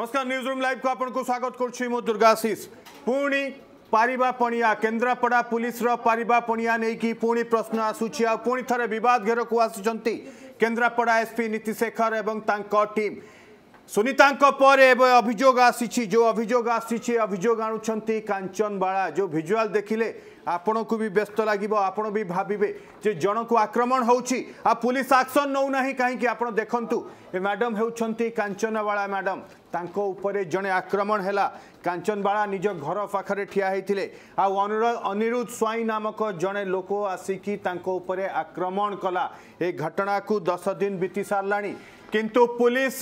નમસ્કાર newsroom live આપણકુ સ્વાગત કરુછું મુ દુર્ગાશીષ પુણી પારિબા પણિયા કેନ୍ଦ୍રાપଡ଼ା ପୁଲିସର ପାରିବା ପଣିଆ ନେଇକି ପୁଣି ପ୍ରଶ୍ନ ଆସୁଛି ଆଉ ପୁଣି ଥରେ ବିବାଦ ଘେରକୁ ଆସୁଛନ୍ତି କେନ୍ଦ୍ରାପଡ଼ା ଏସ୍ପି ନୀତିଶେଖର ଏବଂ ତାଙ୍କ ଟିମ୍ सुनीता अभोग आसी जो अभोग आसी अभोग कांचन बाला जो भिजुआल देखिले आपण को भी व्यस्त लगे आपण भी भावे जे जन को आक्रमण हो पुलिस आक्शन नौना कहीं आप देखु मैडम होचन बाला मैडम तरह जड़े आक्रमण है कांचन बाला निज घर पाखे ठिया होते आनिरुद्ध स्वई नामक जड़े लोक आसिकी आक्रमण कला ये घटना को दस दिन बीती सारा किंतु पुलिस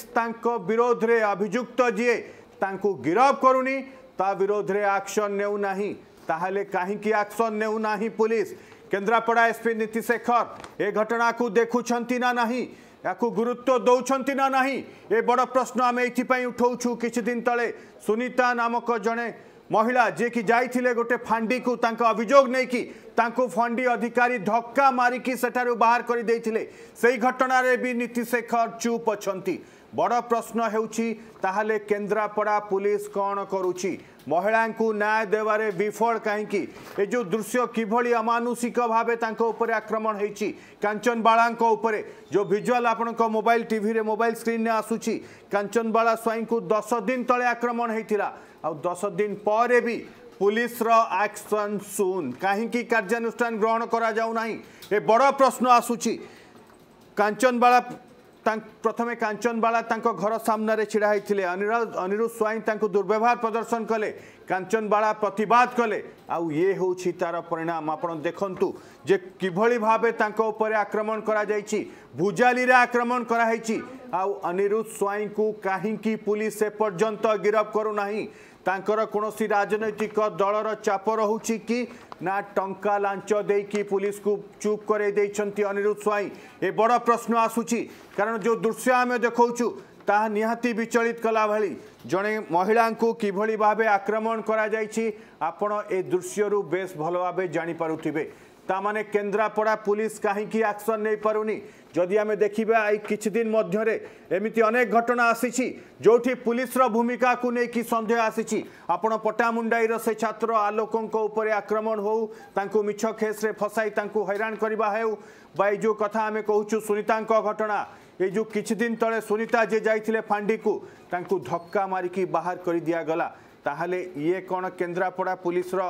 विरोध में अभुक्त जीए गिरफ करूनी ता विरोध में आक्शन ने कहीं आक्शन ने पुलिस केन्द्रापड़ा एसपी नीति शेखर ए घटना को देखुंट ना नहीं या गुरुत्व दौंट ना नहीं ए बड़ प्रश्न आम ये उठाऊ कि दिन तले सुनीता नामक जड़े महिला जे कि जाते गोटे फांडी को अभोग नहीं कि फंडी अधिकारी धक्का मारिकी सेठ बाहर कर घटन भी नीति शेखर चुप अच्छा बड़ प्रश्न ताहले पुलिस कौन करुच्ची महिला को न्याय देवार विफल कहीं जो दृश्य किभली अमानुषिक भावे आक्रमण होंचन बाला जो भिजुआल आपंक मोबाइल टीवी मोबाइल स्क्रीन में आसूँ कांचन बाला को दस दिन तले आक्रमण होता ଆଉ ଦଶ ଦିନ ପରେ ବି ପୁଲିସର ଆକ୍ସନ୍ ସୁନ୍ କାହିଁକି କାର୍ଯ୍ୟାନୁଷ୍ଠାନ ଗ୍ରହଣ କରାଯାଉନାହିଁ ଏ ବଡ଼ ପ୍ରଶ୍ନ ଆସୁଛି କାଞ୍ଚନବାଳା ପ୍ରଥମে কাঞ্চনবালা তাঁর ঘর সামনে ছিড়া হয়েছিল অনিরুদ্ধ স্বাইন তাঁর দুর্ব্যবহার প্রদর্শন কলে কাঞ্চনবালা প্রতবাদ কলে আয়ে হচ্ছে তার পরিণাম আপনার দেখুন যে কিভাবে ভাবে তাঁর উপরে আক্রমণ করা যাই ভুজালি আক্রমণ করা হয়েছি আনিরুদ্ধ স্বাইন কু কাহিকি পুলিশ এপর্যন্ত গিরফ করু না ତାଙ୍କର କୌଣସି ରାଜନୈତିକ ଦଳର ଚାପ ରହୁଛି କି ନା ଟଙ୍କା ଲାଞ୍ଚ ଦେଇକି ପୁଲିସକୁ ଚୁପ୍ କରାଇ ଦେଇଛନ୍ତି ଅନିରୁଦ୍ଧ ସ୍ୱାଇଁ ଏ ବଡ଼ ପ୍ରଶ୍ନ ଆସୁଛି କାରଣ ଯେଉଁ ଦୃଶ୍ୟ ଆମେ ଦେଖାଉଛୁ ତାହା ନିହାତି ବିଚଳିତ କଲା ଭଳି ଜଣେ ମହିଳାଙ୍କୁ କିଭଳି ଭାବେ ଆକ୍ରମଣ କରାଯାଇଛି ଆପଣ ଏ ଦୃଶ୍ୟରୁ ବେଶ ଭଲ ଭାବେ ଜାଣିପାରୁଥିବେ তামানে কেন্দ্রাপড়া পুলিশ কাহিকি আকশন নেই পারুনি যদি আমি দেখিবা এই কিছুদিন মধ্যে এমিতি অনেক ঘটনা আসিছি যেটি পুলিশর ভূমিকাকে নেই সন্দেহ আসিছি আপনার পটামুন্ডাইর সে ছাত্র আলোকঙ্ উপরে আক্রমণ হোক তাঁকু মিছ খেসরে ফসাই তাঁকু হইরাণ করা হেউ বা এই যে কথা আমি কুচু সুনীতাঙ্ক ঘটনা এই যে কিছুদিন তলে সুনীতা যে যাই ফাঁডিকু তাঁকু ধক্কা মারিকি বাহার করে দিয়াগলা তাহলে ইয়ে কোণ কেন্দ্রাপড়া পুলিশর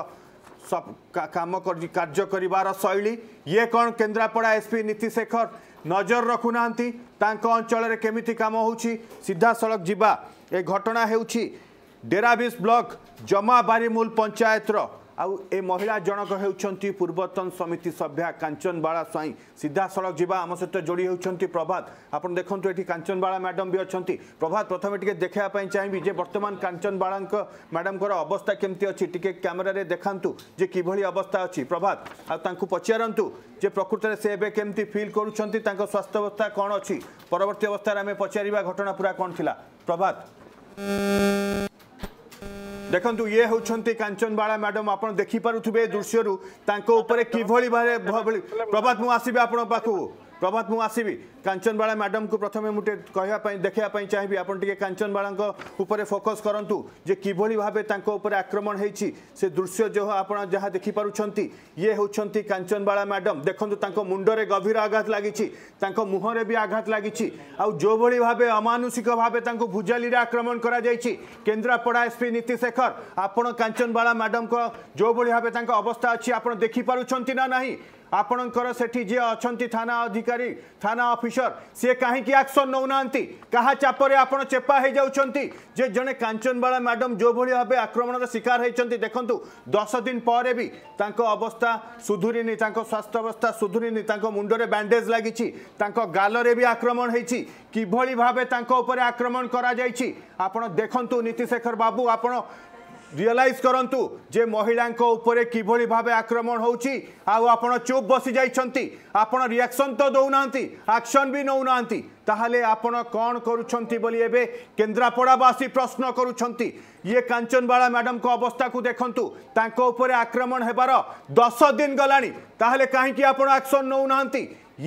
କାମ କାର୍ଯ୍ୟ କରିବାର ଶୈଳୀ ଇଏ କ'ଣ କେନ୍ଦ୍ରାପଡ଼ା ଏସ୍ପି ନୀତି ଶେଖର ନଜର ରଖୁନାହାନ୍ତି ତାଙ୍କ ଅଞ୍ଚଳରେ କେମିତି କାମ ହେଉଛି ସିଧାସଳଖ ଯିବା ଏ ଘଟଣା ହେଉଛି ଡେରାବିସ୍ ବ୍ଲକ ଜମା ବାରିମୁଲ ପଞ୍ଚାୟତର ଆଉ ଏ ମହିଳା ଜଣକ ହେଉଛନ୍ତି ପୂର୍ବତନ ସମିତି ସଭ୍ୟା କାଞ୍ଚନବାଳା ସ୍ୱାଇଁ ସିଧାସଳଖ ଯିବା ଆମ ସହିତ ଯୋଡ଼ି ହେଉଛନ୍ତି ପ୍ରଭାତ ଆପଣ ଦେଖନ୍ତୁ ଏଠି କାଞ୍ଚନବାଳା ମ୍ୟାଡ଼ମ୍ ବି ଅଛନ୍ତି ପ୍ରଭାତ ପ୍ରଥମେ ଟିକେ ଦେଖାଇବା ପାଇଁ ଚାହିଁବି ଯେ ବର୍ତ୍ତମାନ କାଞ୍ଚନବାଳାଙ୍କ ମ୍ୟାଡ଼ାମଙ୍କର ଅବସ୍ଥା କେମିତି ଅଛି ଟିକେ କ୍ୟାମେରାରେ ଦେଖାନ୍ତୁ ଯେ କିଭଳି ଅବସ୍ଥା ଅଛି ପ୍ରଭାତ ଆଉ ତାଙ୍କୁ ପଚାରନ୍ତୁ ଯେ ପ୍ରକୃତରେ ସେ ଏବେ କେମିତି ଫିଲ୍ କରୁଛନ୍ତି ତାଙ୍କ ସ୍ୱାସ୍ଥ୍ୟାବସ୍ଥା କ'ଣ ଅଛି ପରବର୍ତ୍ତୀ ଅବସ୍ଥାରେ ଆମେ ପଚାରିବା ଘଟଣା ପୁରା କ'ଣ ଥିଲା ପ୍ରଭାତ ଦେଖନ୍ତୁ ଇଏ ହେଉଛନ୍ତି କାଞ୍ଚନବାଳା ମ୍ୟାଡ଼ାମ୍ ଆପଣ ଦେଖିପାରୁଥିବେ ଦୃଶ୍ୟରୁ ତାଙ୍କ ଉପରେ କିଭଳି ଭାବେ ପ୍ରଭାତ ମୁଁ ଆସିବି ଆପଣଙ୍କ ପାଖକୁ প্রভাত মু আসবি কাঞ্চনবালা ম্যাডামকে প্রথমে মুটে কহা দেখা চাহিবি আপনার টিকি কাঞ্চনবালা উপরে ফোকস করতু যে কিভাবে ভাবে তাঁর উপরে আক্রমণ হয়েছি সে দৃশ্য যে আপনার যা দেখিপারুচ্ছেন ইয়ে হচ্ছেন কাঞ্চনবালা ম্যাডাম দেখুন তাঁর মুন্ডরে গভীর আঘাত লাগিছি তাঁর মুহরে বি আঘাত লাগিছি আোভাবে ভাবে অমানুষিক ভাবে তাঁর ভুজালিরে আক্রমণ করা যাই কেন্দ্রাপড়া এসপি নীতি শেখর আপনার কাঞ্চনবালা ম্যাডাম যেভাবে ভাবে তাঁর অবস্থা অ আপনার দেখিপারুচ্ছেন না না ଆପଣଙ୍କର ସେଠି ଯିଏ ଅଛନ୍ତି ଥାନା ଅଧିକାରୀ ଥାନା ଅଫିସର ସିଏ କାହିଁକି ଆକ୍ସନ୍ ନେଉନାହାନ୍ତି କାହା ଚାପରେ ଆପଣ ଚେପା ହେଇଯାଉଛନ୍ତି ଯେ ଜଣେ କାଞ୍ଚନବାଳା ମ୍ୟାଡ଼ାମ୍ ଯେଉଁଭଳି ଭାବେ ଆକ୍ରମଣର ଶିକାର ହେଇଛନ୍ତି ଦେଖନ୍ତୁ ଦଶ ଦିନ ପରେ ବି ତାଙ୍କ ଅବସ୍ଥା ସୁଧୁରିନି ତାଙ୍କ ସ୍ୱାସ୍ଥ୍ୟାବସ୍ଥା ସୁଧୁରିନି ତାଙ୍କ ମୁଣ୍ଡରେ ବ୍ୟାଣ୍ଡେଜ୍ ଲାଗିଛି ତାଙ୍କ ଗାଲରେ ବି ଆକ୍ରମଣ ହେଇଛି କିଭଳି ଭାବେ ତାଙ୍କ ଉପରେ ଆକ୍ରମଣ କରାଯାଇଛି ଆପଣ ଦେଖନ୍ତୁ ନୀତିଶେଖର ବାବୁ ଆପଣ রিয়েলাইজ করতু যে মহিলা উপরে কিভাবে ভাবে আক্রমণ হচ্ছে আপনার চুপ বসি যাই আপনার রিয়াকশন তো দৌ না আকশন বি নৌ না তাহলে আপনার কণ করছেন বলে এবে কেন্দ্রাপড়াবাসী প্রশ্ন করছেন ইয়ে কাঞ্চনবাড়া ম্যাডাম অবস্থা কু দেখ উপরে আক্রমণ হবার দশ দিন গলা তাহলে কী আপনার আকশন নৌ না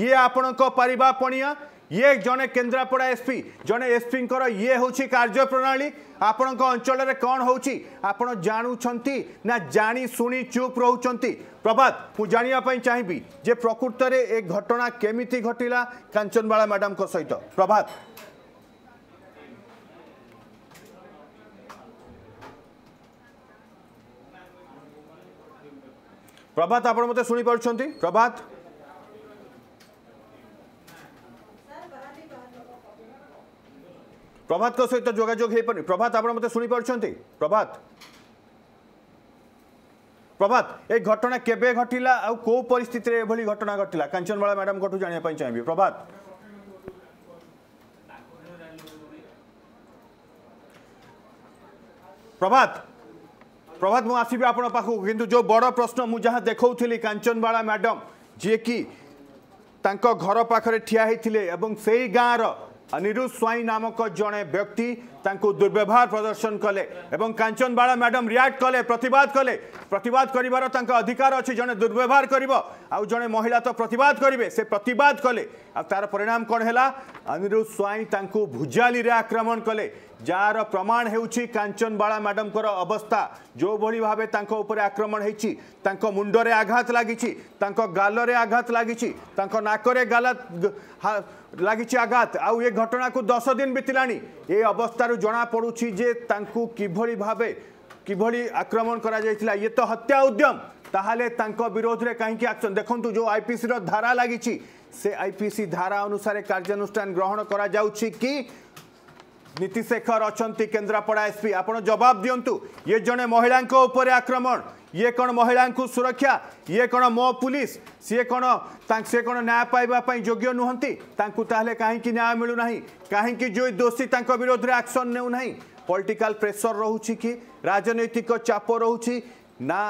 ইয়ে আপনার পারিবা পণিয়া ଇଏ ଜଣେ କେନ୍ଦ୍ରାପଡ଼ା ଏସ୍ପି ଜଣେ ଏସ୍ପିଙ୍କର ଇଏ ହେଉଛି କାର୍ଯ୍ୟପ୍ରଣାଳୀ ଆପଣଙ୍କ ଅଞ୍ଚଳରେ କ'ଣ ହେଉଛି ଆପଣ ଜାଣୁଛନ୍ତି ନା ଜାଣି ଶୁଣି ଚୁପ୍ ରହୁଛନ୍ତି ପ୍ରଭାତ ମୁଁ ଜାଣିବା ପାଇଁ ଚାହିଁବି ଯେ ପ୍ରକୃତରେ ଏ ଘଟଣା କେମିତି ଘଟିଲା କାଞ୍ଚନବାଳା ମ୍ୟାଡ଼ାମଙ୍କ ସହିତ ପ୍ରଭାତ ପ୍ରଭାତ ଆପଣ ମୋତେ ଶୁଣିପାରୁଛନ୍ତି ପ୍ରଭାତ प्रभात सहित जोजोग हो पार प्रभात आप मत शुणिपार प्रभात प्रभात ए घटना केबे घटिला आ को परिस्थिति रे एभली घटना घटिला कांचनवाला मैडम को जाना चाहिए प्रभात प्रभात प्रभात मु आसबि आपण पाखु किंतु जो बड़ प्रश्न मु जहां देखाउथली कांचनवाला मैडम जी कि तांको घर पाखरे ठिया हेथिले एवं सेही गाँर અનિરુદ્ધ સ્વાઈ નામક જણે વ્યક્તિ તાંકુ દુર્વ્યવહાર પ્રદર્શન કલે એવં કાંચનબાળા મેડમ રિયાક્ટ કલે પ્રતિવાદ કલે પ્રતિવાદ કરવાર તાંક અધિકાર અછી જણે દુર્વ્યવહાર કરીબ આઉ જણે મહિલા તો પ્રતિવાદ કરીબે સે પ્રતિવાદ કલે આ તાર પરિણામ કોણ હેલા અનિરુદ્ધ સ્વાઈ તાંકુ ભુજાલીરે આક્રમણ કલે যার প্রমাণ হেউছি কাঞ্চনবালা ম্যাডামকর অবস্থা যেভাবে ভাবে তাঁক উপরে আক্রমণ হয়েছি তাঁক মুন্ডরে আঘাত লাগিছি তাঁক গালরে আঘাত লাগিছি তাঁক নাকরে গাল লাগিছি আঘাত আউ এ ঘটনা দশ দিন বিতলা এ অবস্থার জনা পড়ুছি যে তাঁকু কিভাবে ভাবে কিভাবে আক্রমণ করা যাইছিলা ইয়ে তো হত্যা উদ্যম তাহলে তাঁক বিরোধে কাহিঁকি আকশন দেখুন যে আইপিসির ধারা লাগিছি সে আইপিসি ধারা অনুসারে কার্যানুষ্ঠান গ্রহণ করা যাচ্ছে কি नीतिशेखर अच्छा केन्द्रापड़ा एसपी आप जवाब दिंतु ये जड़े महिला आक्रमण ये कौन महिला सुरक्षा ये कौन मो पुलिस सीए कौन सीए कौन न्याय पाइबा योग्य नुहति कहीं न्याय मिलूना कहीं जो दोषी विरोध में आक्शन ने पॉलिटिकल प्रेसर रोचे कि राजनैतिक चाप रोचे ना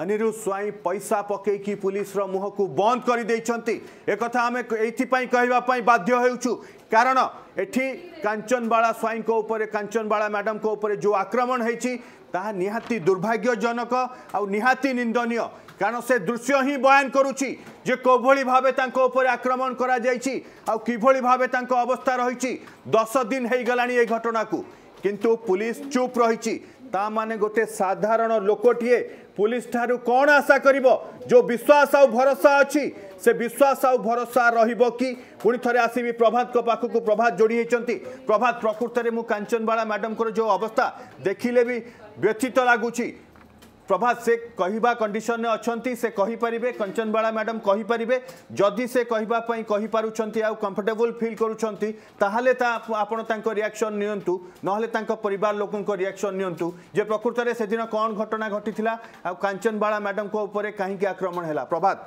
ଅନିରୁ ସ୍ୱାଇଁ ପଇସା ପକେଇକି ପୁଲିସର ମୁହଁକୁ ବନ୍ଦ କରିଦେଇଛନ୍ତି ଏକଥା ଆମେ ଏଇଥିପାଇଁ କହିବା ପାଇଁ ବାଧ୍ୟ ହେଉଛୁ କାରଣ ଏଠି କାଞ୍ଚନବାଳା ସ୍ୱାଇଁଙ୍କ ଉପରେ କାଞ୍ଚନବାଳା ମ୍ୟାଡ଼ାମଙ୍କ ଉପରେ ଯେଉଁ ଆକ୍ରମଣ ହେଇଛି ତାହା ନିହାତି ଦୁର୍ଭାଗ୍ୟଜନକ ଆଉ ନିହାତି ନିନ୍ଦନୀୟ କାରଣ ସେ ଦୃଶ୍ୟ ହିଁ ବୟାନ କରୁଛି ଯେ କେଉଁଭଳି ଭାବେ ତାଙ୍କ ଉପରେ ଆକ୍ରମଣ କରାଯାଇଛି ଆଉ କିଭଳି ଭାବେ ତାଙ୍କ ଅବସ୍ଥା ରହିଛି ଦଶ ଦିନ ହେଇଗଲାଣି ଏ ଘଟଣାକୁ କିନ୍ତୁ ପୁଲିସ ଚୁପ୍ ରହିଛି ତା ମାନେ ଗୋଟେ ସାଧାରଣ ଲୋକଟିଏ ପୋଲିସ ଠାରୁ କ'ଣ ଆଶା କରିବ ଯେଉଁ ବିଶ୍ୱାସ ଆଉ ଭରସା ଅଛି ସେ ବିଶ୍ୱାସ ଆଉ ଭରସା ରହିବ କି ପୁଣି ଥରେ ଆସିବି ପ୍ରଭାତଙ୍କ ପାଖକୁ ପ୍ରଭାତ ଯୋଡ଼ି ହୋଇଛନ୍ତି ପ୍ରଭାତ ପ୍ରକୃତରେ ମୁଁ କାଞ୍ଚନବାଳା ମ୍ୟାଡ଼ାମଙ୍କର ଯେଉଁ ଅବସ୍ଥା ଦେଖିଲେ ବି ବ୍ୟଥିତ ଲାଗୁଛି প্রভাত সে কহা কন্ডিশনে অনেক সে কহিপারে কঞ্চনবাড়া ম্যাডাম কহিপারে যদি সে কহবাই কহিপারুচ্ছেন আম্ফর্টেবল ফিল করছেন তাহলে তা আপনার তাঁর রিয়াকশন নিয়ন্তু নহলে তাঁর পরিবার লোক রিয়াকশন নিয়ন্তু যে প্রকৃতরে সেদিন কণ ঘটনা ঘটি কাঞ্চনবাড়া ম্যাডাম উপরে কী আক্রমণ হল প্রভাত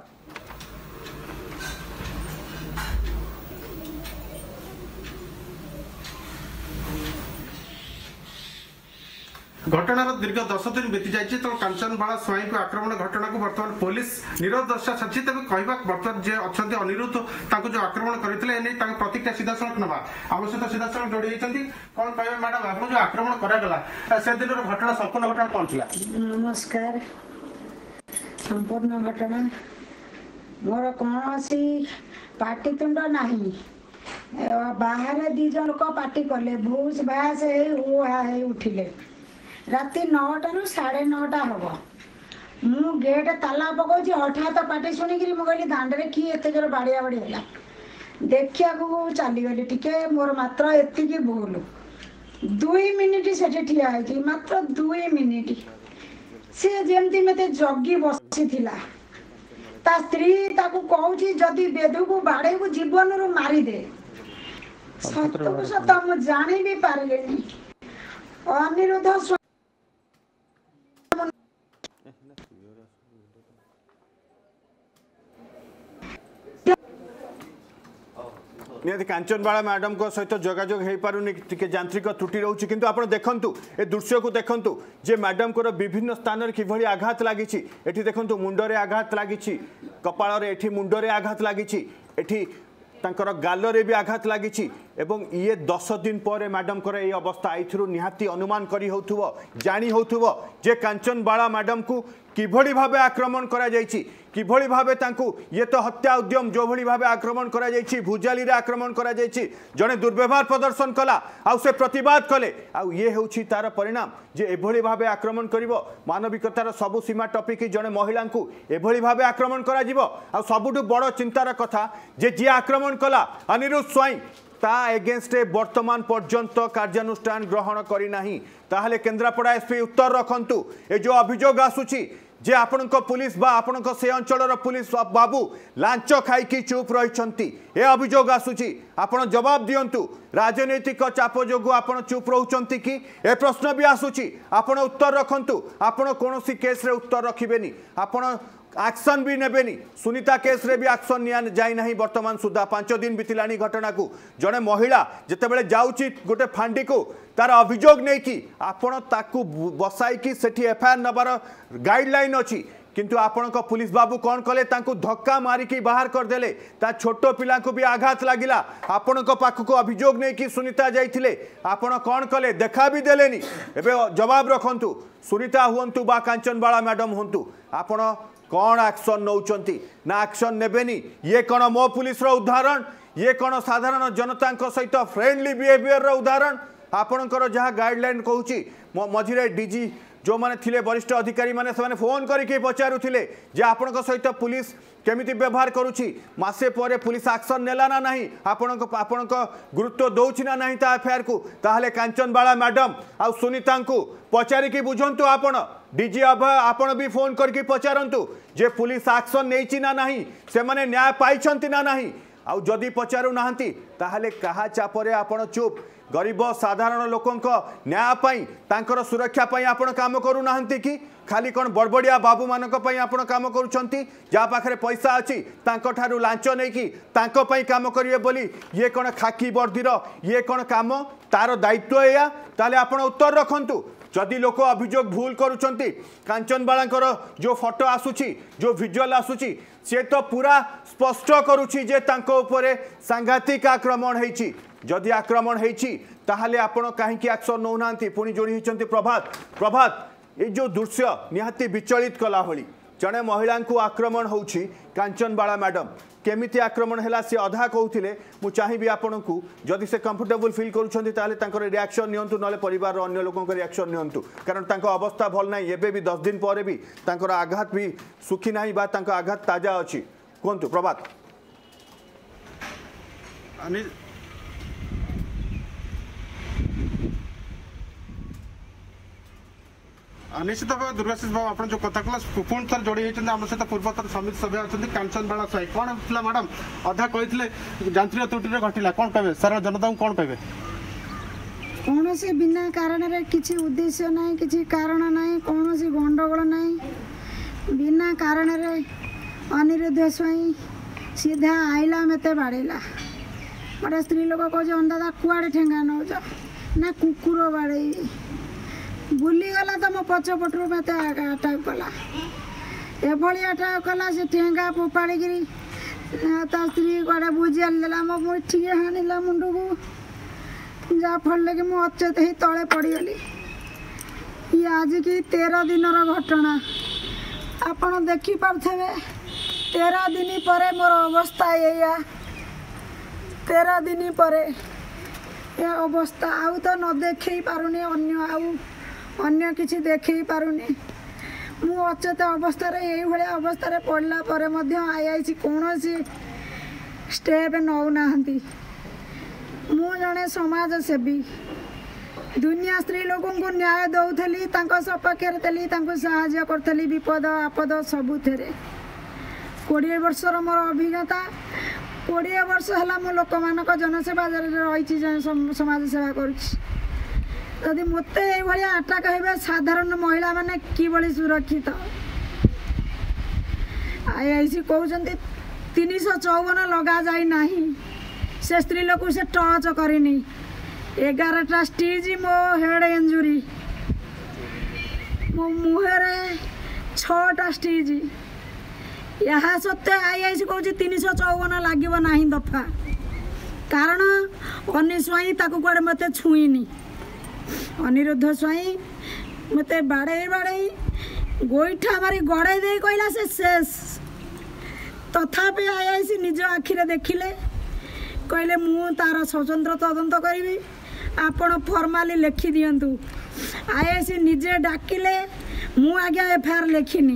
ঘটনার দীর্ঘ দশ দিন বিতি যাই তেমন কাঞ্চনবাড়া স্বাইঙ্ আক্রমণ ঘটনাকে বর্তমান পুলিশ নিরোধ দর্শা সাজি তবে কহা বর্তমান যে অনেক অনিরুদ্ধ তাকে যে আক্রমণ করে এনে তাঁর প্রতিক্রিয়া সিধাসলখ নেওয়া আমার সহ সিধাসলখ যোড়ি হয়েছেন কোণ কহবে ম্যাডাম আপনার যে আক্রমণ করা সেদিনর ঘটনা সম্পূর্ণ ঘটনা কোণ ছিল নমস্কার সম্পূর্ণ ঘটনা ମୋର କୌଣସି ପାଟିତୁଣ୍ଡ ନାହିଁ ବାହାରେ ଦୁଇ ଜଣଙ୍କ ପାଟି କଲେ ଭୁସ୍ ଭାସ୍ ହେଇ ଉଠିଲେ ରାତି ନଅଟାରୁ ସାଢ଼େ ନଅଟା ହେବ ମୁଁ ଗେଟ୍ ତାଲା ପକାଉଛି ହଠାତ ପାଟି ଶୁଣିକିରି ମୁଁ କହିଲି ଦାଣ୍ଡରେ କିଏ ଏତେ ଜୋର ବାଡ଼ିଆ ବାଡ଼ି ହେଲା ଦେଖିବାକୁ ଚାଲିଗଲି ଟିକେ ମୋର ମାତ୍ର ଏତିକି ଭୁଲ ଦୁଇ ମିନିଟ୍ ସେଠି ଠିଆ ହେଇଛି ମାତ୍ର ଦୁଇ ମିନିଟ୍ ସିଏ ଯେମିତି ମୋତେ ଜଗି ବସିଥିଲା ତା ସ୍ତ୍ରୀ ତାକୁ କହୁଛି ଯଦି ବେଦକୁ ବାଡ଼େଇବୁ ଜୀବନରୁ ମାରିଦେ ସତକୁ ସତ ମୁଁ ଜାଣି ବି ପାରିଲିନି ଅନିରୁଦ୍ଧ নিহতি কাঞ্চনবালা ম্যাডামক সহিত যোগাযোগ হয়েপারুনি টিকে যান্ত্রিক ত্রুটি রয়েছে কিন্তু আপনার দেখুন এ দৃশ্য দৃশ্যক দেখুন যে ম্যাডামকর বিভিন্ন স্থানের কিভাবে আঘাত লাগিছি এটি দেখুন মুন্ডরে আঘাত লাগিছি কপাড়ে এটি মুন্ডরে আঘাত লাগিছি এটি ତାଙ୍କର ଗାଲରେ ବି ଆଘାତ ଲାଗିଛି ଏବଂ ଇଏ ଦଶ ଦିନ ପରେ ମ୍ୟାଡ଼ାମଙ୍କର ଏଇ ଅବସ୍ଥା ଏଥିରୁ ନିହାତି ଅନୁମାନ କରି ହେଉଥିବ ଜାଣି ହେଉଥିବ ଯେ କାଞ୍ଚନବାଳା ମ୍ୟାଡ଼ାମକୁ ভাবে আক্রমণ করা କରାଯାଇଛି কিভাবে ভাবে তাঁকু ইয়ে তো হত্যা উদ্যম যেভাবে ভাবে আক্রমণ করা যাই ভুজালি আক্রমণ করা যাই জনে দুর্ব্যবহার প্রদর্শন কলা আউ সে প্রতিবাদ কলে আউ ইয়ে হচ্ছে তার পরিণাম যে এভাবে ভাবে আক্রমণ করব মানবিকতার সবু সীমা টপিক জনে মহিলা এভাবে ভাবে আক্রমণ করা যাব আউ সবুঠু বড় চিন্তার কথা যে যে আক্রমণ কলা অনিরুদ্ধ স্বাই তা এগেনস্টে বর্তমান পর্যন্ত কার্যানুষ্ঠান গ্রহণ করি না তাহলে কেন্দ্রাপড়া এসপি উত্তর রাখতু এ যে অভিযোগ আসুচি ଯେ ଆପଣଙ୍କ ପୋଲିସ ବା ଆପଣଙ୍କ ସେ ଅଞ୍ଚଳର ପୋଲିସ ବାବୁ ଲାଞ୍ଚ ଖାଇକି ଚୁପ୍ ରହିଛନ୍ତି ଏ ଅଭିଯୋଗ ଆସୁଛି ଆପଣ ଜବାବ ଦିଅନ୍ତୁ ରାଜନୈତିକ ଚାପ ଯୋଗୁଁ ଆପଣ ଚୁପ୍ ରହୁଛନ୍ତି କି ଏ ପ୍ରଶ୍ନ ବି ଆସୁଛି ଆପଣ ଉତ୍ତର ରଖନ୍ତୁ ଆପଣ କୌଣସି କେସ୍ରେ ଉତ୍ତର ରଖିବେନି ଆପଣ ଆକ୍ସନ୍ ବି ନେବେନି ସୁନିତା କେସ୍ରେ ବି ଆକ୍ସନ୍ ନିଆ ଯାଇନାହିଁ ବର୍ତ୍ତମାନ ସୁଦ୍ଧା ପାଞ୍ଚ ଦିନ ବିତିଲାଣି ଘଟଣାକୁ ଜଣେ ମହିଳା ଯେତେବେଳେ ଯାଉଛି ଗୋଟେ ଫାଣ୍ଡିକୁ ତାର ଅଭିଯୋଗ ନେଇକି ଆପଣ ତାକୁ ବସାଇକି ସେଠି এফআইআর ନେବାର ଗାଇଡ଼ଲାଇନ୍ ଅଛି কিন্তু আপনার পুলিশ বাবু কন কলে তাঁকু ধক্কা মারিকি বাহার করেদেলে তা ছোট পিলা বি আঘাত লাগিলা আপনার পাখক অভিযোগ নেই সুনিতা যাই আপনার কন কলে দেখা বি দেলে এবে জবাব রাখতু সুনিতা হুম বা কাঞ্চনবাড়া ম্যাডাম হুম আপনার କ'ଣ ଆକ୍ସନ୍ ନେଉଛନ୍ତି ନା ଆକ୍ସନ୍ ନେବେନି ଇଏ କ'ଣ ମୋ ପୁଲିସର ଉଦାହରଣ ଇଏ କ'ଣ ସାଧାରଣ ଜନତାଙ୍କ ସହିତ ଫ୍ରେଣ୍ଡଲି ବିହେଭିଅରର ଉଦାହରଣ ଆପଣଙ୍କର ଯାହା ଗାଇଡ଼ଲାଇନ୍ କହୁଛି ମଝିରେ ଡିଜି ଯେଉଁମାନେ ଥିଲେ ବରିଷ୍ଠ ଅଧିକାରୀମାନେ ସେମାନେ ଫୋନ୍ କରିକି ପଚାରୁଥିଲେ ଯେ ଆପଣଙ୍କ ସହିତ ପୁଲିସ କେମିତି ବ୍ୟବହାର କରୁଛି ମାସେ ପରେ ପୁଲିସ ଆକ୍ସନ୍ ନେଲା ନା ନାହିଁ ଆପଣଙ୍କ ଆପଣଙ୍କ ଗୁରୁତ୍ୱ ଦେଉଛି ନା ନାହିଁ ତା ଏଫଆଇଆର୍କୁ ତାହେଲେ କାଞ୍ଚନବାଳା ମ୍ୟାଡ଼ମ୍ ଆଉ ସୁନିତାଙ୍କୁ ପଚାରିକି ବୁଝନ୍ତୁ ଆପଣ ଡିଜି ଅଭୟ ଆପଣ ବି ଫୋନ୍ କରିକି ପଚାରନ୍ତୁ ଯେ ପୁଲିସ ଆକ୍ସନ୍ ନେଇଛି ନା ନାହିଁ ସେମାନେ ନ୍ୟାୟ ପାଇଛନ୍ତି ନା ନାହିଁ ଆଉ ଯଦି ପଚାରୁନାହାନ୍ତି ତାହେଲେ କାହା ଚାପରେ ଆପଣ ଚୁପ୍ গরিব সাধারণ লোকঙ্ক ন্যায় পাই সুরক্ষা পাই আপনার কাম করু না কি খালি কোণ বড়বড়িয়া বাবু মানক আপনার কাম করছেন যা পাখে পয়সা অছি লাঞ্চ নেই তাঁপাই কাম করবে বলে ইয়ে কোণ খাকি বর্ধির ইয়ে কোণ কাম তার দায়িত্ব এয়া তাহলে আপনার উত্তর রাখতু যদি লোক অভিযোগ ভুল করছেন কাঞ্চনবালাঙ্কর যে ফটো আসুচি যে ভিজুয়াল আসুচি সে তো পুরা স্পষ্ট করুছি যে তাঁর উপরে সাংঘাতিক আক্রমণ হয়েছে যদি আক্রমণ হয়েছি তাহলে আপনার কাহিকি আকশন নৌ না পুঁ যোড়ি হয়েছেন প্রভাত প্রভাত এই যে দৃশ্য নিহতি বিচলিত কলা ভি জনে মহিলা আক্রমণ হচ্ছে কাঞ্চনবাড়া ম্যাডাম কেমিতি আক্রমণ হল সে অধা কৌলে মু চাহিবি আপনার যদি সে কমফর্টেবল ফিল করছেন তাহলে তাঁর রিয়াকশন নিয়ন্তু নলে পরিবার অন্য লোক রিয়াকশন নিয়ন্তু কারণ তাঁর অবস্থা ভাল না এবে বি দশ দিন পরে বি তাঁর আঘাত বি সুখী না বা তাঁর আঘাত তাজা অছি প্রভাত ନିଶ୍ଚିତ ଭାବେ ଦୁର୍ଗାଶିଷ ବାବୁ ଆପଣ ଯେଉଁ କଥା କହିଲେ ପୁଣି ଥରେ ଯୋଡ଼ି ହେଇଛନ୍ତି ଆମ ସହିତ ପୂର୍ବତର ସମିତି ସଭ୍ୟ ଅଛନ୍ତି କାଞ୍ଚନ ବେଳା ସ୍ୱାଇଁ କ'ଣ ଥିଲା ମ୍ୟାଡ଼ାମ୍ ଅଧା କହିଥିଲେ ଯାନ୍ତ୍ରିକ ତ୍ରୁଟିରେ ଘଟିଲା କ'ଣ କହିବେ ସାରା ଜନତାଙ୍କୁ କ'ଣ କହିବେ କୌଣସି ବିନା କାରଣରେ କିଛି ଉଦ୍ଦେଶ୍ୟ ନାହିଁ କିଛି କାରଣ ନାହିଁ କୌଣସି ଗଣ୍ଡଗୋଳ ନାହିଁ ବିନା କାରଣରେ ଅନିରୁଦ୍ଧ ସ୍ୱାଇଁ ସିଧା ଆଇଲା ମତେ ବାଡ଼େଇଲା ଗୋଟେ ସ୍ତ୍ରୀ ଲୋକ କହୁଛି ଅନ୍ଦାଦା କୁଆଡ଼େ ଠେଙ୍ଗା ନେଉଛ ନା କୁକୁର ବାଡ଼େଇବି बुलीगला त म पछपटर मते एट्याप गला एभरि ठेङा फोफाडिक त स्त्री कडा बुझिहालिदेला मि हाणि मुडको जाफि मचेत है त आज कि तेह्र दिन र घटना आपि पारथे तेह्र दिन परे मोर अवस्था ए अवस्था आउँ नदेखि पारु अन्य आउ अन्य कि देखि पारुन म अचत अवस्था एभरिया अवस्था पढलाप आई सि कोनोसी स्टेप नौ नै समेवी दुनिया स्त्री लोक न्याय देउली त सपक्षर साहु विपद आपद सबुथे कि वर्ष र म अभिज्ञता जनसेवा वर्ष होला म समाज सेवा समु ଯଦି ମୋତେ ଏଇଭଳିଆ ଆଟାକ୍ ହେବେ ସାଧାରଣ ମହିଳାମାନେ କିଭଳି ସୁରକ୍ଷିତ ଆଇଆଇସି କହୁଛନ୍ତି ତିନିଶହ ଚଉବନ ଲଗାଯାଇ ନାହିଁ ସେ ସ୍ତ୍ରୀ ଲୋକକୁ ସେ ଟଚ୍ କରିନି ଏଗାରଟା ଷ୍ଟିଜ୍ ମୋ ହେଡ଼୍ ଇଞ୍ଜୁରି ମୋ ମୁହଁରେ ଛଅଟା ଷ୍ଟିଜ୍ ଏହା ସତ୍ତ୍ୱେ ଆଇଆଇସି କହୁଛି ତିନିଶହ ଚଉବନ ଲାଗିବ ନାହିଁ ଦଫା କାରଣ ଅନିଶ ସ୍ୱାଇଁ ତାକୁ କୁଆଡ଼େ ମୋତେ ଛୁଇଁନି अनिरुद्ध स्वाई मते बाड़े बाडे गैठा मरि गडैद पे तथापि आइआइसी निज आखिर देखि कहिले म तार स्वतन्त्र तदन्त कि आप फर्माली लेखिदिनु आइआसी निजे डाकले म आज्ञा एफआइआर लेखिन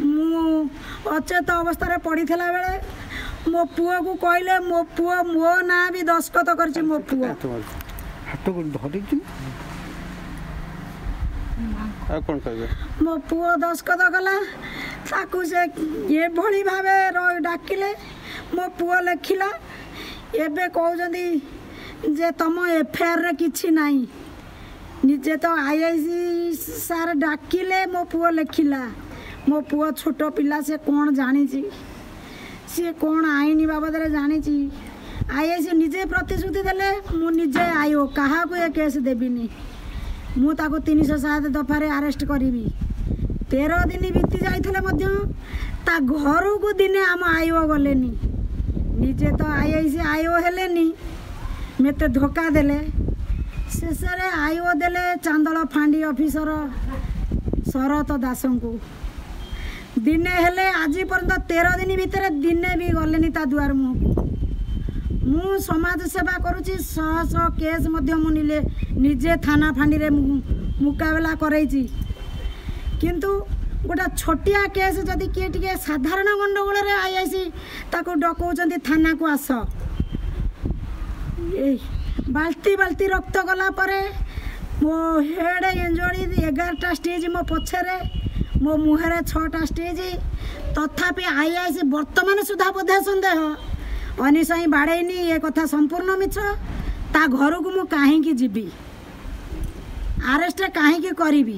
म अचेत अवस्था पढिलाबे मो पु कु मो पु मो नाँबि दस्तखत गरिन्छ मो पु ତୋକୁ ଧରିଛି ଆଉ କ'ଣ କହିବେ ମୋ ପୁଅ ଦସ୍କତ କଲା ତାକୁ ସେ ଏଭଳି ଭାବେ ଡାକିଲେ ମୋ ପୁଅ ଲେଖିଲା ଏବେ କହୁଛନ୍ତି ଯେ ତମ ଏଫଆଇଆର୍ରେ କିଛି ନାହିଁ ନିଜେ ତ ଆଇଆଇସି ସାର୍ ଡାକିଲେ ମୋ ପୁଅ ଲେଖିଲା ମୋ ପୁଅ ଛୋଟ ପିଲା ସେ କ'ଣ ଜାଣିଛି ସିଏ କ'ଣ ଆଇନ ବାବଦରେ ଜାଣିଛି आइआसि निजे प्रतिश्रुति दले मु निजे आय का केस देबिन मन सत दफे आरेस्ट गरी तेह्र दिन बिति घरको दिन आम आयु गले निजे त आइआइसि आय हो मेते धोका देले शेषर आयु देले चान्दल फाँडी अफिसर शरत दास दिन आज पर्यन्त तेह्र दिन भित्र दिन गले तुर मुहको ମୁଁ ସମାଜ ସେବା କରୁଛି ଶହ ଶହ କେସ୍ ମଧ୍ୟ ମୁଁ ନିଲେ ନିଜେ ଥାନା ଫାଣ୍ଡିରେ ମୁକାବିଲା କରେଇଛି କିନ୍ତୁ গোটা ছোটিয়া কেস যদি কি টিকে সাধারণ গন্ডগোলের আইআইসি তাকে ডকাউছেন থানাকু আস বাল্টি বাল্টি রক্ত গলা পরে মো হেড ইঞ্জুরি এগারোটা স্টেজ মো পছরে মো মুহে ছটা স্টেজ তথাপি আইআইসি বর্তমান সুদ্ধা বোধে সন্দেহ ଅନିସାଇ ବାଡ଼େଇନି ଏ କଥା ସମ୍ପୂର୍ଣ୍ଣ ମିଛ ତା ଘରକୁ ମୁଁ କାହିଁକି ଯିବି ଆରେଷ୍ଟ କାହିଁକି କରିବି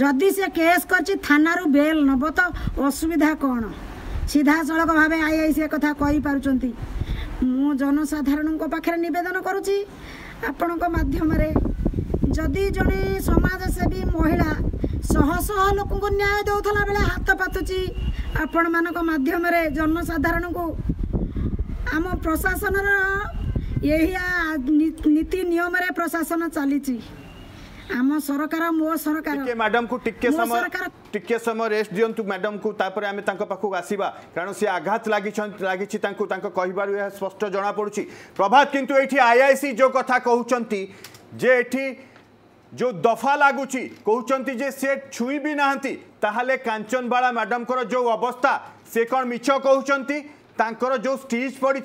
ଯଦି ସେ କେସ୍ କରିଛି ଥାନାରୁ ବେଲ୍ ନେବ ତ ଅସୁବିଧା କ'ଣ ସିଧାସଳଖ ଭାବେ ଆଇ ଆଇ ସେ କଥା କହିପାରୁଛନ୍ତି ମୁଁ ଜନସାଧାରଣଙ୍କ ପାଖରେ ନିବେଦନ କରୁଛି ଆପଣଙ୍କ ମାଧ୍ୟମରେ ଯଦି ଜଣେ ସମାଜସେବୀ ମହିଳା ଶହ ଶହ ଲୋକଙ୍କୁ ନ୍ୟାୟ ଦେଉଥିଲା ବେଳେ ହାତ ପାତୁଛି ଆପଣମାନଙ୍କ ମାଧ୍ୟମରେ ଜନସାଧାରଣଙ୍କୁ आम प्रशासन यही नीति प्रशासन चली सरकार मो सरकार मैडम को टे समय रेस्ट दिंतु मैडम को आम आसवा कारण सी आघात लगी कह स्पष्ट पड़ी प्रभात कितु ये आई आई सी जो कथ कहते जे एटी जो दफा लगुच कहते जे सी छुई भी नाचनवाला मैडम को जो अवस्था से कौन मीछ कहते तांकर जो स्टीच पड़ी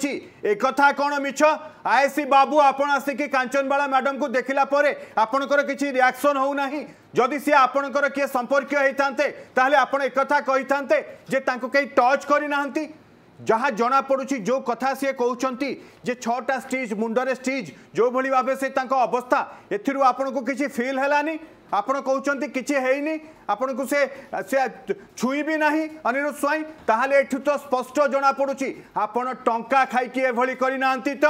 एक कौन मिछ आएसी बाबू आपण आसिक कांचनवाला मैडम को देखला आपणकर किसी रियाक्शन होना जदि सी आपणकर किए संपर्क होता है आप एक कही कहीं टच करना जहाँ जनापड़ी जो कथा सी कहते जे छटा स्टीच मुंडरे स्टीच जो भाव से अवस्था एथर आपण को किसी फिल है आपड़ कहते कि ଆପଣଙ୍କୁ ସେ ସେ ଛୁଇଁବି ନାହିଁ ଅନିରୁଦ୍ଧ ସ୍ୱାଇଁ ତାହେଲେ ଏଠୁ ତ ସ୍ପଷ୍ଟ ଜଣାପଡ଼ୁଛି ଆପଣ ଟଙ୍କା ଖାଇକି ଏଭଳି କରିନାହାନ୍ତି ତ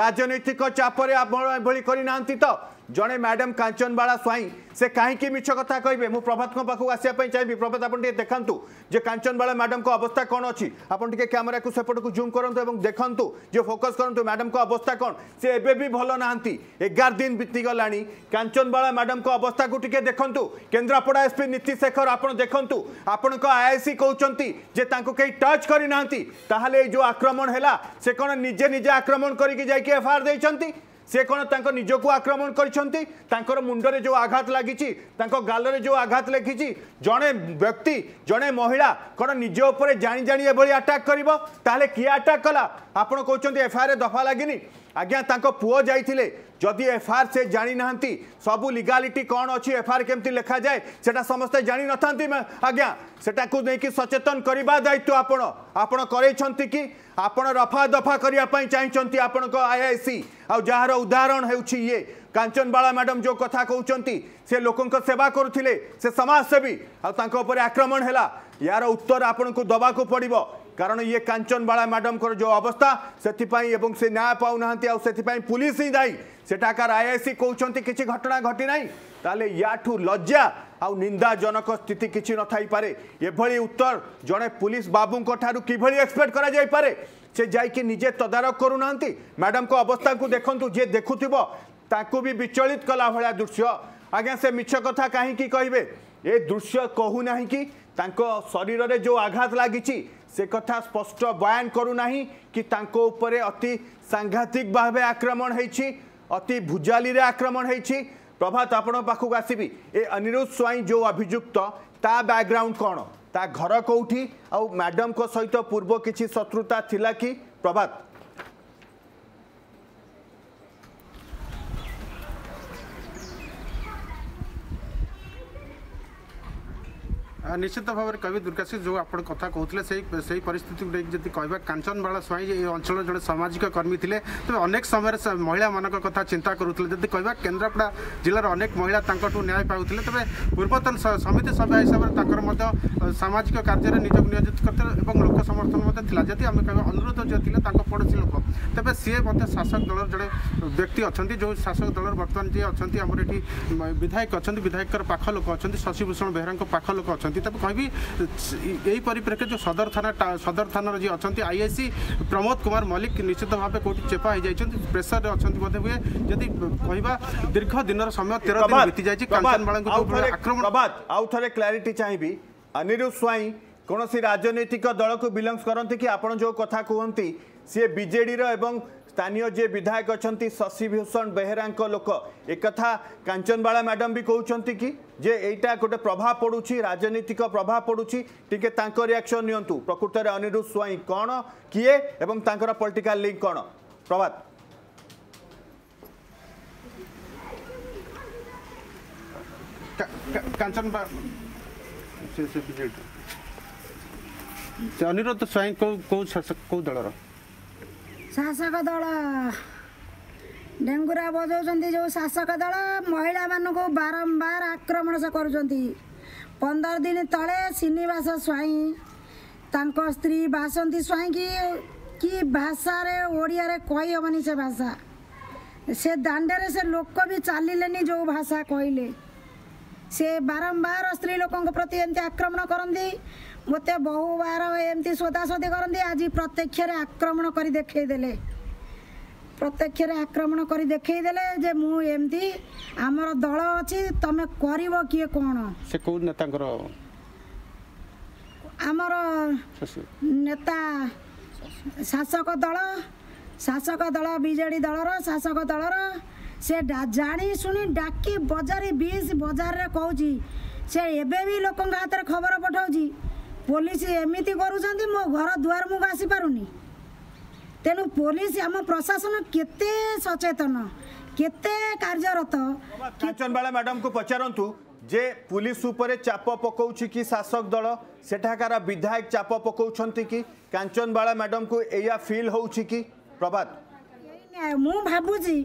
ରାଜନୈତିକ ଚାପରେ ଆପଣ ଏଭଳି କରିନାହାନ୍ତି ତ ଜଣେ ମ୍ୟାଡ଼ାମ୍ କାଞ୍ଚନବାଳା ସ୍ୱାଇଁ ସେ କାହିଁକି ମିଛ କଥା କହିବେ ମୁଁ ପ୍ରଭାତଙ୍କ ପାଖକୁ ଆସିବା ପାଇଁ ଚାହିଁବି ପ୍ରଭାତ ଆପଣ ଟିକେ ଦେଖାନ୍ତୁ ଯେ କାଞ୍ଚନବାଳା ମ୍ୟାଡ଼ାମଙ୍କ ଅବସ୍ଥା କ'ଣ ଅଛି ଆପଣ ଟିକେ କ୍ୟାମେରାକୁ ସେପଟକୁ ଜୁମ୍ କରନ୍ତୁ ଏବଂ ଦେଖନ୍ତୁ ଯେ ଫୋକସ୍ କରନ୍ତୁ ମ୍ୟାଡ଼ାମଙ୍କ ଅବସ୍ଥା କ'ଣ ସେ ଏବେ ବି ଭଲ ନାହାନ୍ତି ଏଗାର ଦିନ ବିତିଗଲାଣି କାଞ୍ଚନବାଳା ମ୍ୟାଡ଼ାମଙ୍କ ଅବସ୍ଥାକୁ ଟିକେ ଦେଖନ୍ତୁ କେନ୍ଦ୍ରାପଡ଼ା ଏସ୍ପି দীপ্তি শেখর আপনার দেখুন আপনার আইআইসি কৌন যে তাঁকু কে টচ করে না তাহলে এই যে আক্রমণ হল সে কোণ নিজে নিজে আক্রমণ করি যাই এফআইআর দিয়েছেন সে কোণ তাঁর নিজক আক্রমণ করেছেন তাঁর মুন্ডরে যে আঘাত লাগিছি তাঁর গালরে যে আঘাত লেখিছি জনে ব্যক্তি জনে মহিলা কোণ নিজ উপরে জাঁ জাঁ এভাবে আটাক করব তাহলে কি আটাক কলা আপনার কৌন এফআইআর দফা লাগিনি আজ্ঞা তাঁর পুয় যাই যদি এফআইআর সে জাঁ না সবু লিগালিটি কণ অফআইআর কেমি লেখা যায় সেটা সমস্তে জাঁ নথাতে আজ্ঞা সেটা নেই সচেতন করা দায়িত্ব আপনার আপনার করাইছেন কি আপনার রফা দফা করা চাইছেন আপনার আইআইসি আহার উদাহরণ হচ্ছে ইয়ে কাঞ্চনবালা ম্যাডাম যে কথা কৌঁচি সে লোক সেবা করুলে সে সমাজসেবী আক্রমণ হল ইয়ার উত্তর আপনার দেওয়া পড়ব কারণ ইয়ে কাঞ্চনবাড়া ম্যাডামকর যে অবস্থা সেপাই এবং সে ন্যায় পাও না আপাই পুলিশ হি দায়ী সেটাকার আইআইসি কৌঁচ কিছু ঘটনা ঘটি না তাহলে ইয়াঠু লজ্জা আউ নিন্দাজনক স্থিতি কিছু নথাইপরে এভাবে উত্তর জনে পুলিশ বাবুঙ্ ঠার কিভাবে এক্সপেক্ট করা যাইপরে সে যাইকি নিজে তদারখ করু না ম্যাডামক অবস্থা দেখুন যে দেখু তাকে বিচলিত কলা ভাড়া দৃশ্য আজ্ঞা সে মিছ কথা কাহিকি কহবে এ দৃশ্য কহু না কি তাঁর শরীরের যে আঘাত লাগিছে সে কথা স্পষ্ট বয়ান করু না কি তাঁক অতি সাংঘাতিক ভাবে আক্রমণ হয়েছি অতি ভুজালিরে আক্রমণ হয়েছি প্রভাত আপনার পাখক আসবি এ অনিরুদ্ধ স্বাইঁ যে অভিযুক্ত তা ব্যাকগ্রাউন্ড কোণ তা ঘর কোটি আউ আডাম সহ পূর্ব কিছু শত্রুতা লা কি প্রভাত ନିଶ୍ଚିତ ଭାବରେ କବି ଦୁର୍ଗାଶ୍ରୀ ଯେଉଁ ଆପଣ କଥା କହୁଥିଲେ ସେଇ ସେଇ ପରିସ୍ଥିତିକୁ ନେଇକି ଯଦି କହିବା କାଞ୍ଚନ ବାଳ ସ୍ୱାଇଁ ଏ ଅଞ୍ଚଳର ଜଣେ ସାମାଜିକ କର୍ମୀ ଥିଲେ ତେବେ ଅନେକ ସମୟରେ ମହିଳାମାନଙ୍କ କଥା ଚିନ୍ତା କରୁଥିଲେ ଯଦି କହିବା କେନ୍ଦ୍ରାପଡ଼ା ଜିଲ୍ଲାର ଅନେକ ମହିଳା ତାଙ୍କଠୁ ନ୍ୟାୟ ପାଉଥିଲେ ତେବେ ପୂର୍ବତନ ସମିତି ସଭ୍ୟ ହିସାବରେ ତାଙ୍କର ମଧ୍ୟ ସାମାଜିକ କାର୍ଯ୍ୟରେ ନିଜକୁ ନିୟୋଜିତ କରିଥିଲେ ଏବଂ ଲୋକ ସମର୍ଥନ ମଧ୍ୟ ଥିଲା ଯଦି ଆମେ କହିବା ଅନୁରୋଧ ଯିଏ ଥିଲେ ତାଙ୍କ ପଡ଼ୋଶୀ ଲୋକ ତେବେ ସିଏ ମଧ୍ୟ ଶାସକ ଦଳର ଜଣେ ବ୍ୟକ୍ତି ଅଛନ୍ତି ଯେଉଁ ଶାସକ ଦଳର ବର୍ତ୍ତମାନ ଯିଏ ଅଛନ୍ତି ଆମର ଏଠି ବିଧାୟକ ଅଛନ୍ତି ବିଧାୟକର ପାଖ ଲୋକ ଅଛନ୍ତି ଶଶିଭୂଷଣ ବେହେରାଙ୍କ ପାଖ ଲୋକ ଅଛନ୍ତି ତାକୁ କହିବି ଏହି ପରିପ୍ରେକ୍ଷୀରେ ଯେଉଁ ସଦର ଥାନା ସଦର ଥାନାର ଯିଏ ଅଛନ୍ତି ଆଇ ସି ପ୍ରମୋଦ କୁମାର ମଲ୍ଲିକ ନିଶ୍ଚିତ ଭାବେ କେଉଁଠି ଚେପା ହୋଇଯାଇଛନ୍ତି ପ୍ରେସରରେ ଅଛନ୍ତି ବୋଧେ ହୁଏ ଯଦି କହିବା ଦୀର୍ଘ ଦିନର ସମୟ ତେର ଦିନ ବିତିଯାଇଛି କାଞ୍ଚନବାଳାଙ୍କୁ ଆକ୍ରମଣ ଆଉ ଥରେ କ୍ଲାରିଟି ଚାହିଁବି ଅନିରୁ ସ୍ୱାଇଁ କୌଣସି ରାଜନୈତିକ ଦଳକୁ ବିଲଙ୍ଗସ୍ କରନ୍ତି କି ଆପଣ ଯେଉଁ କଥା କୁହନ୍ତି ସିଏ ବିଜେଡ଼ିର ଏବଂ ସ୍ଥାନୀୟ ଯିଏ ବିଧାୟକ ଅଛନ୍ତି ଶଶିଭୂଷଣ ବେହେରାଙ୍କ ଲୋକ ଏକଥା କାଞ୍ଚନବାଳା ମ୍ୟାଡ଼ାମ୍ ବି କହୁଛନ୍ତି କି ଯେ ଏଇଟା ଗୋଟେ ପ୍ରଭାବ ପଡ଼ୁଛି ରାଜନୈତିକ ପ୍ରଭାବ ପଡ଼ୁଛି ଟିକେ ତାଙ୍କ ରିଆକ୍ସନ୍ ନିଅନ୍ତୁ ପ୍ରକୃତରେ ଅନିରୁଦ୍ଧ ସ୍ୱାଇଁ କ'ଣ କିଏ ଏବଂ ତାଙ୍କର ପଲିଟିକାଲ ଲିଙ୍କ୍ କ'ଣ ପ୍ରଭାତ କାଞ୍ଚନ ସେ ଅନିରୁଦ୍ଧ ସ୍ୱାଇଁ କେଉଁ କେଉଁ ଶାସକ କେଉଁ ଦଳର शासक दल ढेङ्गुरा बजाउँदै जो शासक दल महिला म बारंबार आक्रमण गरुन्छ पन्ध्र दिन तिनवास स्वाई त स्त्री बासी स्वइ कि कि भाषा ओडे कही हि भाषा से से सण्डर भी चाहिँ जो भाषा कहिले से बारंबार स्त्री लोक प्रति आक्रमण कति मते बहुबार एमति सोदासोदी कति आज प्रत्यक्ष आक्रमण देले प्रत्यक्ष आक्रमण गरिदेदेले दल कोन से कि नेता शासक दल शासक दल विजेडी दल र शासक दल र डाकी जा बीज बजार बजार सबै लोक हातले खबर पठाउँछ ପୋଲିସ ଏମିତି କରୁଛନ୍ତି ମୋ ଘର ଦୁଆର ମୁଖ ଆସିପାରୁନି ତେଣୁ ପୋଲିସ ଆମ ପ୍ରଶାସନ କେତେ ସଚେତନ କେତେ କାର୍ଯ୍ୟରତ କାଞ୍ଚନବାଳା ମ୍ୟାଡାମଙ୍କୁ ପଚାରନ୍ତୁ ଯେ ପୁଲିସ ଉପରେ ଚାପ ପକାଉଛି କି ଶାସକ ଦଳ ସେଠାକାର ବିଧାୟକ ଚାପ ପକାଉଛନ୍ତି କି କାଞ୍ଚନବାଳା ମ୍ୟାଡାମଙ୍କୁ ଏଇଆ ଫିଲ୍ ହେଉଛି କି ପ୍ରଭାତ ମୁଁ ଭାବୁଛି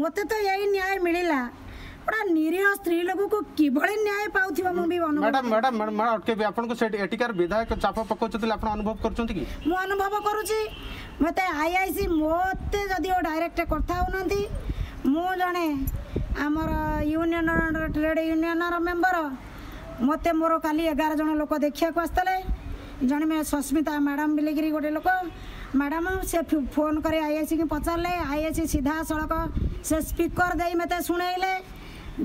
ମୋତେ ତ ଏଇ ନ୍ୟାୟ ମିଳିଲା ଗୋଟା ନିରୀହ ସ୍ତ୍ରୀ ଲୋକକୁ କିଭଳି ନ୍ୟାୟ ପାଉଥିବ ମୁଁ ବି ମ୍ୟାଡ଼ାମ୍ ମ୍ୟାଡ଼ାମ୍ ମ୍ୟାଡ଼ାମ୍ ଅଟକେବି ଆପଣଙ୍କୁ ସେଠି ଏଠିକାର ବିଧାୟକ ଚାପ ପକାଉଛନ୍ତି ଆପଣ ଅନୁଭବ କରୁଛନ୍ତି କି ମୁଁ ଅନୁଭବ କରୁଛି ମୋତେ ଆଇଆଇସି ମୋତେ ଯଦିଓ ଡାଇରେକ୍ଟ କଥା ହେଉନାହାନ୍ତି ମୁଁ ଜଣେ ଆମର ୟୁନିୟନର ଟ୍ରେଡ୍ ୟୁନିୟନର ମେମ୍ବର ମୋତେ ମୋର କାଲି ଏଗାର ଜଣ ଲୋକ ଦେଖିବାକୁ ଆସିଥିଲେ ଜଣେ ସସ୍ମିତା ମ୍ୟାଡ଼ାମ୍ ବୋଲିକିରି ଗୋଟେ ଲୋକ ମ୍ୟାଡ଼ାମ୍ ସେ ଫୋନ୍ କରି ଆଇଆଇସିକି ପଚାରିଲେ ଆଇଆଇସି ସିଧାସଳଖ ସେ ସ୍ପିକର୍ ଦେଇ ମୋତେ ଶୁଣେଇଲେ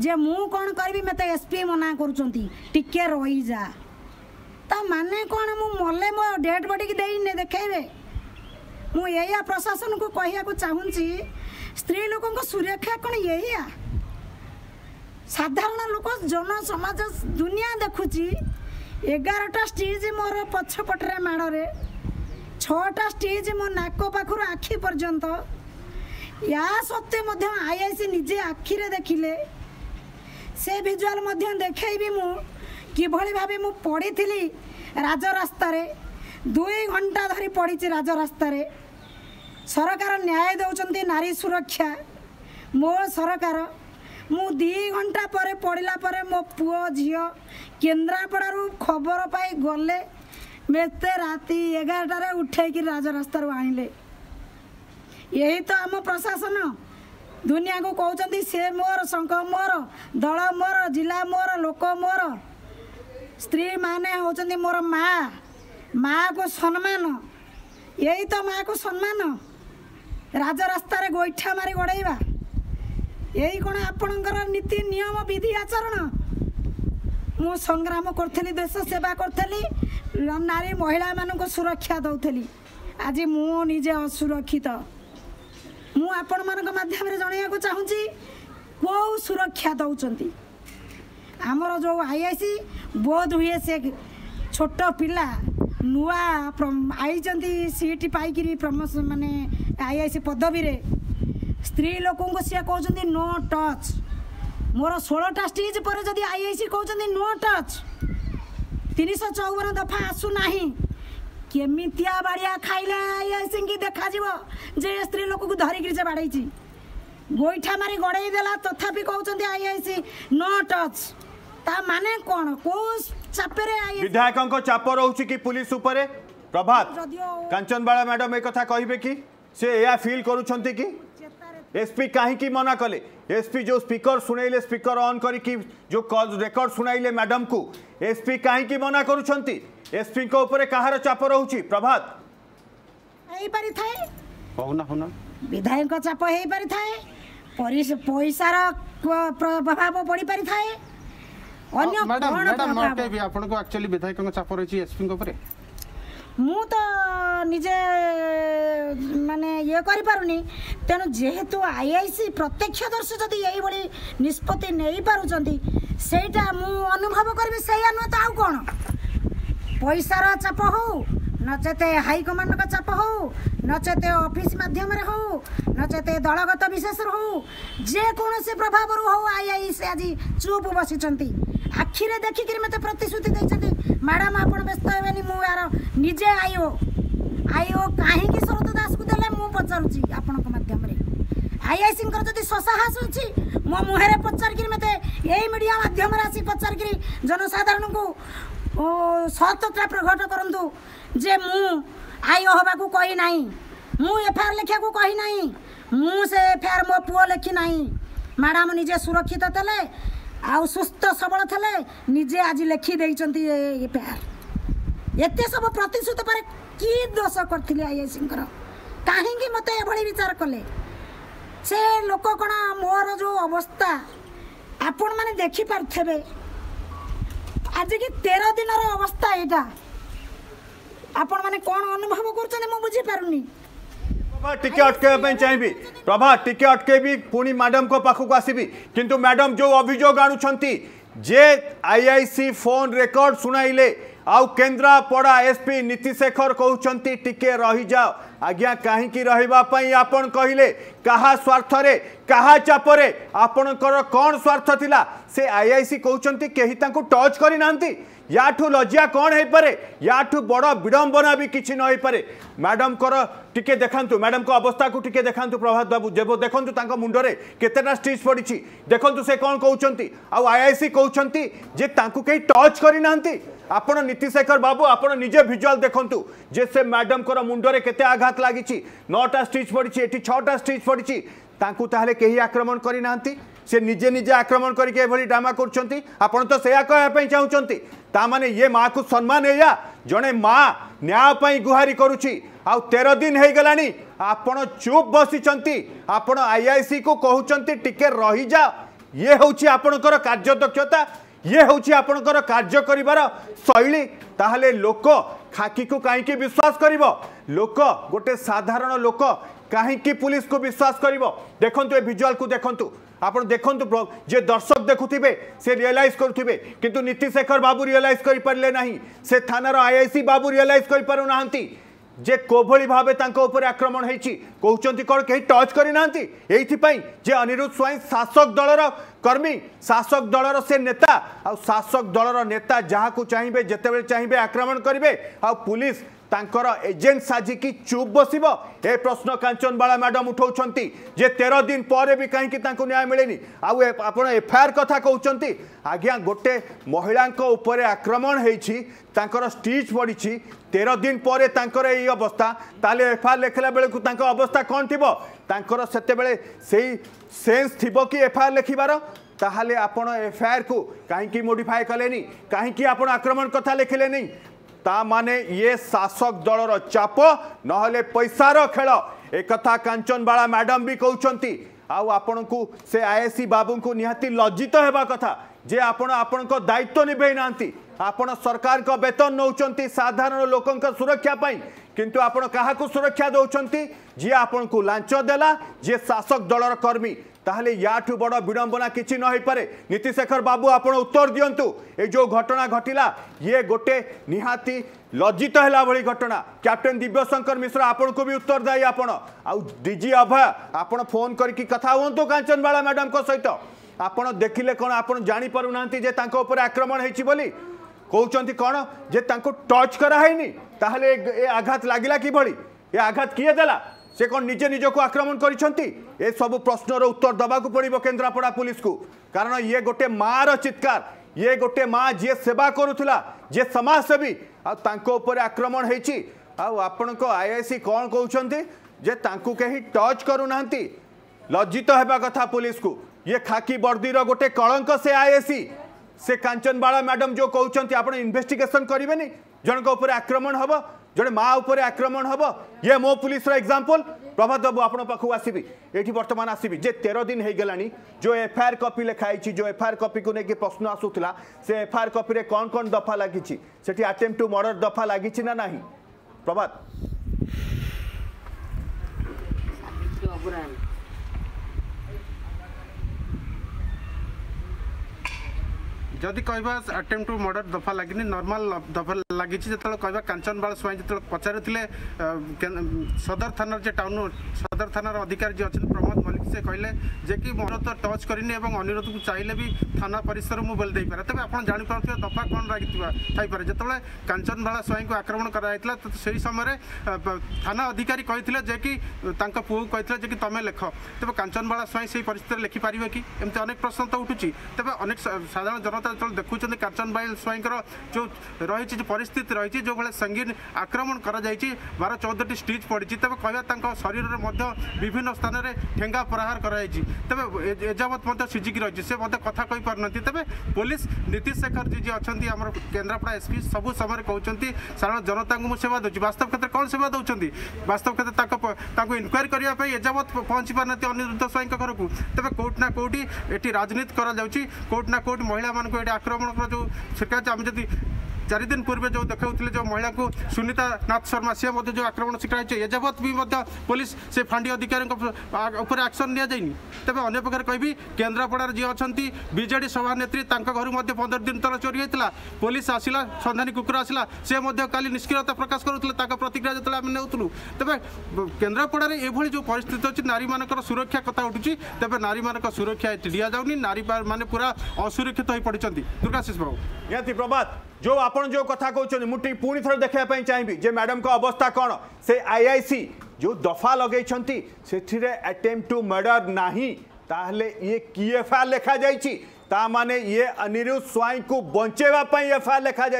ଯେ ମୁଁ କ'ଣ କରିବି ମୋତେ ଏସ୍ ପି ମନା କରୁଛନ୍ତି ଟିକେ ରହିଯା ତା ମାନେ କ'ଣ ମୁଁ ମଲେ ମୋ ଡେଡ୍ ବଡ଼ିକି ଦେଇନି ଦେଖେଇବେ ମୁଁ ଏଇଆ ପ୍ରଶାସନକୁ କହିବାକୁ ଚାହୁଁଛି ସ୍ତ୍ରୀ ଲୋକଙ୍କ ସୁରକ୍ଷା କ'ଣ ଏଇଆ ସାଧାରଣ ଲୋକ ଜନ ସମାଜ ଦୁନିଆ ଦେଖୁଛି ଏଗାରଟା ଷ୍ଟିଜ୍ ମୋର ପଛପଟରେ ମାଡ଼ରେ ଛଅଟା ଷ୍ଟିଜ୍ ମୋ ନାକ ପାଖରୁ ଆଖି ପର୍ଯ୍ୟନ୍ତ ୟା ସତ୍ତ୍ୱେ ମଧ୍ୟ ଆଇଆଇସି ନିଜେ ଆଖିରେ ଦେଖିଲେ सिजुवा देखैबि म मु भा म पढिति राजरास्तै दुई घन्टा धरि पढिचि राजरास्तै सरकार न्याय देउँदै नारी सुरक्षा मो सरकार मु म दुई घन्टा पढिलाप मो पु झियो केन्द्रापडा खबर पा गले रातिट उठैक राजरास्तु आणले एम प्रशासन ଦୁନିଆକୁ କହୁଛନ୍ତି ସେ ମୋର ଶଙ୍ଖ ମୋର ଦଳ ମୋର ଜିଲ୍ଲା ମୋର ଲୋକ ମୋର ସ୍ତ୍ରୀମାନେ ହେଉଛନ୍ତି ମୋର ମା ମାଆକୁ ସମ୍ମାନ ଏଇ ତ ମାଆକୁ ସମ୍ମାନ ରାଜରାସ୍ତାରେ ଗୋଇଠା ମାରି ଗଡ଼େଇବା ଏଇ କ'ଣ ଆପଣଙ୍କର ନୀତି ନିୟମ ବିଧି ଆଚରଣ ମୁଁ ସଂଗ୍ରାମ କରୁଥିଲି ଦେଶ ସେବା କରୁଥିଲି ନାରୀ ମହିଳାମାନଙ୍କୁ ସୁରକ୍ଷା ଦେଉଥିଲି ଆଜି ମୁଁ ନିଜେ ଅସୁରକ୍ଷିତ म आपण म माध्यम जु चिउ सुरक्षा देउँछ आमर जो आइआइसि बोध हुए से छोट पहिला नुवा आइज सिट पाइक प्रमोसन मे आइआइसि पदवी स्त्री लोक सिन्छ नो ट मोहटा स्टेज पर जि आइआइसिन्छ नो टचति चौवन दफा आसुना କେମିତିଆ ବାଡ଼ିଆ ଖାଇଲେ ଏ ସିଙ୍ଗି ଦେଖାଯିବ ଯେ ସ୍ତ୍ରୀ ଲୋକକୁ ଧରିକିରି ସେ ବାଡ଼େଇଛି ଗୋଇଠା ମାରି ଗଡ଼େଇ ଦେଲା ତଥାପି କହୁଛନ୍ତି ଆଇଆଇସି ନୋ ଟଚ୍ ତା ମାନେ କ'ଣ କୋଉ ଚାପରେ ବିଧାୟକଙ୍କ ଚାପ ରହୁଛି କି ପୁଲିସ ଉପରେ ପ୍ରଭାତ କାଞ୍ଚନବାଳା ମ୍ୟାଡମ୍ ଏ କଥା କହିବେ କି ସେ ଏହା ଫିଲ୍ କରୁଛନ୍ତି କି एसपी कहीं मना कले एसपी जो स्पीकर शुणले स्पीकर अन् कर जो कल रेकर्ड शुणले मैडम को एसपी कहीं मना कर एसपी को ऊपर कहार चाप रोचे प्रभात विधायक चाप हो पारे पैसार प्रभाव पड़ी पारे थाए अन्य मैडम मैडम मोटे भी आपन को एक्चुअली विधायक चाप रही एसपी ମୁଁ ତ ନିଜେ ମାନେ ଇଏ କରିପାରୁନି ତେଣୁ ଯେହେତୁ ଆଇ ଆଇ ସି ପ୍ରତ୍ୟକ୍ଷଦର୍ଶୀ ଯଦି ଏଇଭଳି ନିଷ୍ପତ୍ତି ନେଇପାରୁଛନ୍ତି ସେଇଟା ମୁଁ ଅନୁଭବ କରିବି ସେଇଆ ନୁହେଁ ତ ଆଉ କ'ଣ ପଇସାର ଚାପ ହେଉ ନଚେତ ହାଇକମାଣ୍ଡଙ୍କ ଚାପ ହେଉ ନଚେତ ଅଫିସ୍ ମାଧ୍ୟମରେ ହେଉ ନଚେତ ଦଳଗତ ବିଶେଷରେ ହେଉ ଯେକୌଣସି ପ୍ରଭାବରୁ ହଉ ଆଇ ଆଇ ସି ଆଜି ଚୁପ୍ ବସିଛନ୍ତି ଆଖିରେ ଦେଖିକିରି ମୋତେ ପ୍ରତିଶ୍ରୁତି ଦେଇଛନ୍ତି ମ୍ୟାଡ଼ାମ୍ ଆପଣ ବ୍ୟସ୍ତ ହେବେନି ମୁଁ ଏହାର ନିଜେ ଆଇଓ ଆଇଓ କାହିଁକି ଶରତ ଦାସକୁ ଦେଲେ ମୁଁ ପଚାରୁଛି ଆପଣଙ୍କ ମାଧ୍ୟମରେ ଆଇଆଇସିଙ୍କର ଯଦି ସସାହସ ଅଛି ମୋ ମୁହଁରେ ପଚାରିକିରି ମୋତେ ଏଇ ମିଡ଼ିଆ ମାଧ୍ୟମରେ ଆସି ପଚାରିକିରି ଜନସାଧାରଣଙ୍କୁ ସତତା ପ୍ରଘଟ କରନ୍ତୁ ଯେ ମୁଁ ଆଇଓ ହେବାକୁ କହିନାହିଁ ମୁଁ ଏଫଆଇଆର୍ ଲେଖିବାକୁ କହିନାହିଁ ମୁଁ ସେ ଏଫଆଇଆର୍ ମୋ ପୁଅ ଲେଖିନାହିଁ ମ୍ୟାଡ଼ାମ୍ ନିଜେ ସୁରକ୍ଷିତ ଦେଲେ ଆଉ ସୁସ୍ଥ ସବଳ ଥିଲେ ନିଜେ ଆଜି ଲେଖି ଦେଇଛନ୍ତି ଏ ପ୍ୟାର ଏତେ ସବୁ ପ୍ରତିଶ୍ରୁତ ପରେ କି ଦୋଷ କରିଥିଲି ଆଇଏସିଙ୍କର କାହିଁକି ମୋତେ ଏଭଳି ବିଚାର କଲେ ସେ ଲୋକ କ'ଣ ମୋର ଯେଉଁ ଅବସ୍ଥା ଆପଣମାନେ ଦେଖିପାରୁଥିବେ ଆଜିକି ତେର ଦିନର ଅବସ୍ଥା ଏଇଟା ଆପଣମାନେ କ'ଣ ଅନୁଭବ କରୁଛନ୍ତି ମୁଁ ବୁଝିପାରୁନି प्रभा टिके अटकाइबा चाहिए प्रभा टिके अटकेबी पुणी मैडम को पाखक आसबि किंतु मैडम जो अभियोग आणुंट जे आईआईसी फोन रेकर्ड शुणाइले आउ केन्द्रापड़ा एसपी नीतिशेखर कहते टिके रही जाओ आज्ञा कहीं रही आपन कहले क्या स्वार्थ क्या चापर आपणकर कौन स्वार्थ थिला से आईआईसी कहते कहीं टच करना યાઠું લજ્જા કોણ હોઈપરે યાઠું બડ વિડંબના બી કિછી ન હોઈપરે ମ୍ୟାଡମ୍ଙ୍କର ଟିକେ ଦେଖାନ୍ତୁ ମ୍ୟାଡମ୍ଙ୍କ ଅବସ୍ଥାକୁ ଟିକେ ଦେଖାନ୍ତୁ ପ୍ରଭାତ ବାବୁ ଯେବ ଦେଖନ୍ତୁ ତାଙ୍କ ମୁଣ୍ଡରେ କେତେଟା ଷ୍ଟିଚ୍ ପଡ଼ିଛି ଦେଖନ୍ତୁ ସେ କ'ଣ କହୁଛନ୍ତି ଆଉ ଆଇଆଇସି କହୁଛନ୍ତି ଯେ ତାଙ୍କୁ କେହି ଟଚ୍ କରିନାହାନ୍ତି ଆପଣ ନୀତିଶେଖର ବାବୁ ଆପଣ ନିଜେ ଭିଜୁଆଲ୍ ଦେଖନ୍ତୁ ଯେ ସେ ମ୍ୟାଡମ୍ଙ୍କର ମୁଣ୍ଡରେ କେତେ ଆଘାତ ଲାଗିଛି ନଅଟା ଷ୍ଟିଚ୍ ପଡ଼ିଛି ଏଠି ଛଅଟା ଷ୍ଟିଚ୍ ପଡ଼ିଛି ତାଙ୍କୁ ତାହେଲେ କେହି ଆକ୍ରମଣ କରିନାହାନ୍ତି ସେ ନିଜେ ନିଜେ ଆକ୍ରମଣ କରିକି ଏଭଳି ଡ୍ରାମା କରୁଛନ୍ତି ଆପଣ ତ ସେୟା କହିବା ପାଇଁ ଚାହୁଁଛନ୍ତି ताने ये माँ को सम्मान या जड़े माँ न्याय गुहारि करुच्ची आउ तेर दिन हो गला आपण चुप बसी आपण आईआईसी को कहते टिके रही जा ये हूँ आपणकर कार्यदक्षता ये हूँ आपणकर कार्य कर शैली ताहले लोक खाकी को कहीं विश्वास कर लोक गोटे साधारण लोक कहीं पुलिस को विश्वास कर देखु ये भिजुआल को देखु ଆପଣ ଦେଖନ୍ତୁ ଯିଏ ଦର୍ଶକ ଦେଖୁଥିବେ ସେ ରିଅଲାଇଜ୍ କରୁଥିବେ କିନ୍ତୁ ନୀତିଶେଖର ବାବୁ ରିଅଲାଇଜ୍ କରିପାରିଲେ ନାହିଁ ସେ ଥାନାର ଆଇଆଇସି ବାବୁ ରିଅଲାଇଜ୍ କରିପାରୁନାହାନ୍ତି ଯେ କୋଭଳି ଭାବେ ତାଙ୍କ ଉପରେ ଆକ୍ରମଣ ହେଇଛି କହୁଛନ୍ତି କ'ଣ କେହି ଟଚ୍ କରିନାହାନ୍ତି ଏଇଥିପାଇଁ ଯେ ଅନିରୁଦ୍ଧ ସ୍ୱାଇଁ ଶାସକ ଦଳର କର୍ମୀ ଶାସକ ଦଳର ସେ ନେତା ଆଉ ଶାସକ ଦଳର ନେତା ଯାହାକୁ ଚାହିଁବେ ଯେତେବେଳେ ଚାହିଁବେ ଆକ୍ରମଣ କରିବେ ଆଉ ପୁଲିସ୍ ତାଙ୍କର ଏଜେଣ୍ଟ ସାଜିକି ଚୁପ୍ ବସିବ ଏ ପ୍ରଶ୍ନ କାଞ୍ଚନବାଳା ମ୍ୟାଡ଼ାମ୍ ଉଠାଉଛନ୍ତି ଯେ ତେର ଦିନ ପରେ ବି କାହିଁକି ତାଙ୍କୁ ନ୍ୟାୟ ମିଳେନି ଆଉ ଆପଣ ଏଫଆଇଆର୍ କଥା କହୁଛନ୍ତି ଆଜ୍ଞା ଗୋଟେ ମହିଳାଙ୍କ ଉପରେ ଆକ୍ରମଣ ହେଇଛି ତାଙ୍କର ଷ୍ଟିଚ୍ ପଡ଼ିଛି ତେର ଦିନ ପରେ ତାଙ୍କର ଏଇ ଅବସ୍ଥା ତାହେଲେ ଏଫଆଇଆର୍ ଲେଖିଲା ବେଳକୁ ତାଙ୍କ ଅବସ୍ଥା କ'ଣ ଥିବ ତାଙ୍କର ସେତେବେଳେ ସେଇ ସେନ୍ସ ଥିବ କି ଏଫଆଇଆର୍ ଲେଖିବାର তাহলে আপনার এফআইআর কু কী মোডিফাই কলে কী আপনার আক্রমণ কথা লেখিলে ତାମାନେ ଇଏ ଶାସକ ଦଳର ଚାପ ନହେଲେ ପଇସାର ଖେଳ ଏକଥା କାଞ୍ଚନବାଳା ମ୍ୟାଡମ୍ ବି କହୁଛନ୍ତି ଆଉ ଆପଣଙ୍କୁ ସେ ଆଇଏସି ବାବୁଙ୍କୁ ନିହାତି ଲଜ୍ଜିତ ହେବା କଥା ଯେ ଆପଣ ଆପଣଙ୍କ ଦାୟିତ୍ୱ ନିଭେଇ ନାହାନ୍ତି ଆପଣ ସରକାରଙ୍କ ବେତନ ନେଉଛନ୍ତି ସାଧାରଣ ଲୋକଙ୍କ ସୁରକ୍ଷା ପାଇଁ କିନ୍ତୁ ଆପଣ କାହାକୁ ସୁରକ୍ଷା ଦେଉଛନ୍ତି ଯିଏ ଆପଣଙ୍କୁ ଲାଞ୍ଚ ଦେଲା ଯିଏ ଶାସକ ଦଳର କର୍ମୀ ताहले याठ बड़ विड़ंबना किसी नईपे नीतिशेखर बाबू आप उत्तर दिंतु ये जो घटना घटला ये गोटे निहाती लज्जित है भाई घटना कैप्टेन दिव्यशंकर मिश्र आपण को भी उत्तर उत्तरदायी आप डी अभय आप फोन करी कथा हूँ कांचन बाला मैडम सहित आप देखिले कौन आप जापर ना आक्रमण हो कौंट कौन जे टच कराई ताल आघात लगला किभ ये आघात किए देला से कौन निजे निज को आक्रमण कर सब प्रश्नर उत्तर देवाक पड़ो केन्द्रापड़ा पुलिस को कारण ये गोटे माँ रित्कार ये गोटे माँ जी सेवा करूला जी समाजसेवी आर आक्रमण हो को आई आई सी कौन कहते जे कहीं टच करूना लज्जित होगा कथा पुलिस को ये खाकी बर्दीर गोटे कलंक से आई आई सी से कांचन बाला मैडम जो कहते आप इनभेटिगेसन करेंगे जनक आक्रमण हम জনে মা উপরে আক্রমণ হব ইয়ে মো পুলিশর এক্সাম্পল প্রভাত বাবু আপনার পাখু আসবি এটি বর্তমান আসবি যে তের দিন হয়ে গেলা যে এফআইআর কপি লেখা হয়েছি যে এফআইআর কপি কু নিয়ে প্রশ্ন আসুলা সে এফআইআর কপি কন কন দফা লাগিছি সেটি আটেম টু মর্ডর দফা লাগিছি না না প্রভাত অপরাধ যদি কহবা আটেম টু মর্ডর দফা লাগিনি নর্মাল দফা লাগিছে যেত কহবা কাঞ্চন বাল স্বাইন যেত পচারুলে সদর থানার যে টাউন ସଦର ଥାନାର ଅଧିକାରୀ ଯିଏ ଅଛନ୍ତି ପ୍ରମୋଦ ମଲ୍ଲିକ ସେ କହିଲେ ଯେ କି ମୋର ତ ଟଚ୍ କରିନି ଏବଂ ଅନିରୁଦ୍ଧକୁ ଚାହିଁଲେ ବି ଥାନା ପରିସର ମୁଁ ବୋଲି ଦେଇପାରେ ତେବେ ଆପଣ ଜାଣିପାରୁଥିବେ ଦଫା କ'ଣ ଲାଗିଥିବା ଥାଇପାରେ ଯେତେବେଳେ କାଞ୍ଚନବାଳା ସ୍ୱାଇଁଙ୍କୁ ଆକ୍ରମଣ କରାଯାଇଥିଲା ତ ସେହି ସମୟରେ ଥାନା ଅଧିକାରୀ କହିଥିଲେ ଯେ କି ତାଙ୍କ ପୁଅକୁ କହିଥିଲେ ଯେ କି ତମେ ଲେଖ ତେବେ କାଞ୍ଚନବାଳା ସ୍ୱାଇଁ ସେହି ପରିସ୍ଥିତିରେ ଲେଖିପାରିବେ କି ଏମିତି ଅନେକ ପ୍ରଶ୍ନ ତ ଉଠୁଛି ତେବେ ଅନେକ ସାଧାରଣ ଜନତା ଯେତେବେଳେ ଦେଖୁଛନ୍ତି କାଞ୍ଚନବାଳୀ ସ୍ୱାଇଁଙ୍କର ଯେଉଁ ରହିଛି ଯେଉଁ ପରିସ୍ଥିତି ରହିଛି ଯେଉଁଭଳି ସଙ୍ଗୀନ ଆକ୍ରମଣ କରାଯାଇଛି ବାର ଚଉଦଟି ଷ୍ଟିଚ୍ ପଡ଼ିଛି ତେବେ କହିବା ତାଙ୍କ ଶରୀରରେ ମଧ୍ୟ বিভিন্ন স্থানের ঠেঙ্গা প্রহার করা হয়েছে তবে এযাবৎ সিজিকি রয়েছে সে মধ্যে কথা কইপার না তবে পুলিশ নীতিশ শেখর জি যে অনেক আমার কেন্দ্রাপড়া এসপি সবু সময় কৌঁচ সাধারণ জনতা সেবা দেছি বাস্তব ক্ষেত্রে কম সেবা দৌঁতি বাস্তব ক্ষেত্রে তাকে ইনকোয়ারি করা এযাবৎ পৌঁছি পারি না অনিরুদ্ধ স্বাইঙ্ ঘরক তবে কোটি না কোটি এটি রাজনীতি করা যাচ্ছে কোটি না কোটি মহিলা মানুষ এটি আক্রমণ করা যে আমি যদি চারিদিন পূর্বে যে দেখাউলে যে মহিলা সুনীতা নাথ শর্মা সি যে আক্রমণ শিকার হয়েছে এযাবৎ বি পুলিশ সে ফাঁডি অধিকারী উপরে আকশন নিয়ে যায়নি তবে অন্য প্রকার কবি কেন্দ্রাপড়ার যে অনেক বিজেডি সভানেত্রী তাঙ্ক ঘর মধ্যে পনেরো দিন তলে চোরি হয়েছিল পুলিশ আসিলা সন্ধানী কুকুর আসিলা সে মধ্যে কালি নিষ্ক্রিয়তা প্রকাশ করুলে তাঙ্ক প্রতিক্রিয়া যেত আমি নেউলু তবে কেন্দ্রাপড়ার এভাবে যে পরিস্থিতি অনেক নারী মানুষ সুরক্ষা কথা উঠুছি তবে নারী মানুষ সুরক্ষা দিয়া যাওনি নারী মানে পুরা অসুরক্ষিত হয়ে পড়ছেন দুর্গাশিষ বাবু নিহতি প্রবাদ जो आप जो कथा कहते मुझे पुणी थोड़े देखापी चाहिए जो मैडम का अवस्था कौन से आई आई सी जो दफा लगे से अटेम्प टू मर्डर ना ताहले ये की एफआईआर लिखा जाने ये अनिरुद्ध स्वाई को बचावाई एफआईआर लिखा जा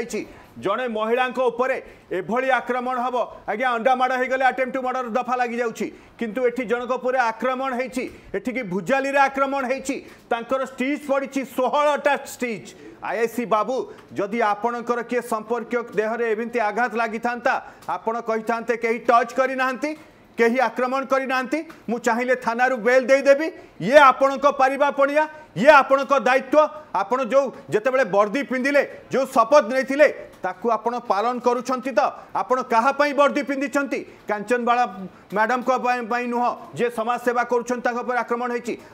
ଜଣେ ମହିଳାଙ୍କ ଉପରେ ଏଭଳି ଆକ୍ରମଣ ହେବ ଆଜ୍ଞା ଅଣ୍ଡା ମାଡ଼ ହୋଇଗଲେ ଆଟେମ୍ପ୍ଟ ମର୍ଡ଼ର ଦଫା ଲାଗିଯାଉଛି କିନ୍ତୁ ଏଠି ଜଣଙ୍କ ଉପରେ ଆକ୍ରମଣ ହୋଇଛି ଏଠିକି ଭୁଜାଲିରେ ଆକ୍ରମଣ ହୋଇଛି ତାଙ୍କର ଷ୍ଟିଚ୍ ପଡ଼ିଛି ଷୋହଳଟା ଷ୍ଟିଚ୍ ଆଇଏସି ବାବୁ ଯଦି ଆପଣଙ୍କର କିଏ ସମ୍ପର୍କୀୟ ଦେହରେ ଏମିତି ଆଘାତ ଲାଗିଥାନ୍ତା ଆପଣ କହିଥାନ୍ତେ କେହି ଟଚ୍ କରିନାହାନ୍ତି କେହି ଆକ୍ରମଣ କରିନାହାନ୍ତି ମୁଁ ଚାହିଁଲେ ଥାନାରୁ ବେଲ୍ ଦେଇଦେବି ଇଏ ଆପଣଙ୍କ ପାରିବା ପଣିଆ ये आपणक दायित्व आपण जो जितेबले वर्दी पिंधिले जो शपथ नहीं ताकू आपण पालन करुँच तो आपण पिंधि कांचनवाला मैडम को नुह जे समाज सेवा कर आक्रमण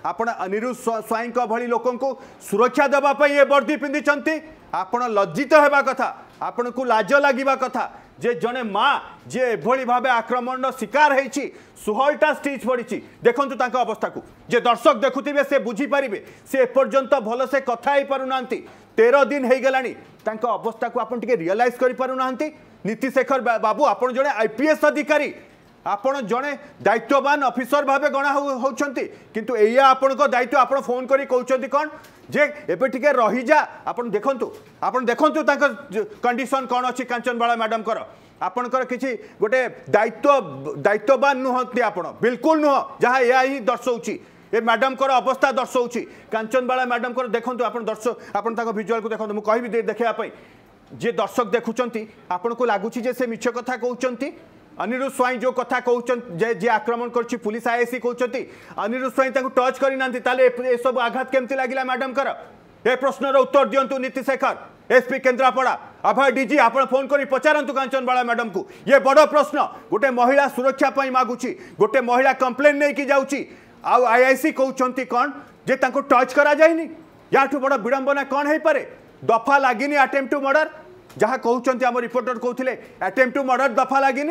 होरू स्वाई भाई लोक सुरक्षा देवाई ये बर्दी पिंधि आपण लज्जित होगा कथा आपण को लाज लगे कथा যে জনে মা যে এভাবে ভাবে আক্রমণর শিকার হয়েছি ষোহলটা স্টিচ পড়িছি দেখুন তাঁর অবস্থা যে দর্শক দেখুবে সে বুঝিপারে সে এপর্যন্ত ভালসে কথা হইপারু না তের দিন হয়ে গেল তাঁর অবস্থা আপনার টিকি রিয়েলাইজ করে পু না নীতিশেখর বাবু আপনার জন আইপিএস অধিকারী ଆପଣ ଜଣେ ଦାୟିତ୍ୱବାନ ଅଫିସର ଭାବେ ଗଣା ହେଉଛନ୍ତି କିନ୍ତୁ ଏଇଆ ଆପଣଙ୍କ ଦାୟିତ୍ୱ ଆପଣ ଫୋନ୍ କରି କହୁଛନ୍ତି କ'ଣ ଯେ ଏବେ ଟିକେ ରହିଯା ଆପଣ ଦେଖନ୍ତୁ ଆପଣ ଦେଖନ୍ତୁ ତାଙ୍କ କଣ୍ଡିସନ୍ କ'ଣ ଅଛି କାଞ୍ଚନବାଳା ମ୍ୟାଡ଼ାମଙ୍କର ଆପଣଙ୍କର କିଛି ଗୋଟେ ଦାୟିତ୍ୱ ଦାୟିତ୍ୱବାନ ନୁହନ୍ତି ଆପଣ ବିଲକୁଲ ନୁହଁ ଯାହା ଏହା ହିଁ ଦର୍ଶାଉଛି ଏ ମ୍ୟାଡ଼ାମଙ୍କର ଅବସ୍ଥା ଦର୍ଶାଉଛି କାଞ୍ଚନବାଳା ମ୍ୟାଡ଼ାମଙ୍କର ଦେଖନ୍ତୁ ଆପଣ ଦର୍ଶ ଆପଣ ତାଙ୍କ ଭିଜୁଆଲକୁ ଦେଖନ୍ତୁ ମୁଁ କହିବି ଦେଖାଇବା ପାଇଁ ଯିଏ ଦର୍ଶକ ଦେଖୁଛନ୍ତି ଆପଣଙ୍କୁ ଲାଗୁଛି ଯେ ସେ ମିଛ କଥା କହୁଛନ୍ତି अनिरुद्ध स्वाई जो कथा कहते जी आक्रमण कर पुलिस आईएसी कहते अनिरुद्ध स्वाई टच करना सब आघात केमती लगे मैडम कर ए प्रश्नर उत्तर दिंतु नीति शेखर एसपी केन्द्रापड़ा अभय डीजी आप फोन कर पचारतु कांचन बाला मैडम को ये बड़ प्रश्न गोटे महिला सुरक्षापी मगुच गोटे महिला कम्प्लेन नहीं जाऊँगी आउ आई कहते कौन जे टच कराइनि बड़ विडंबना कौन हो पाए दफा लगे आटेम टू मर्डर जहाँ कहते आम रिपोर्टर कहते आटेम टू मर्डर दफा लगे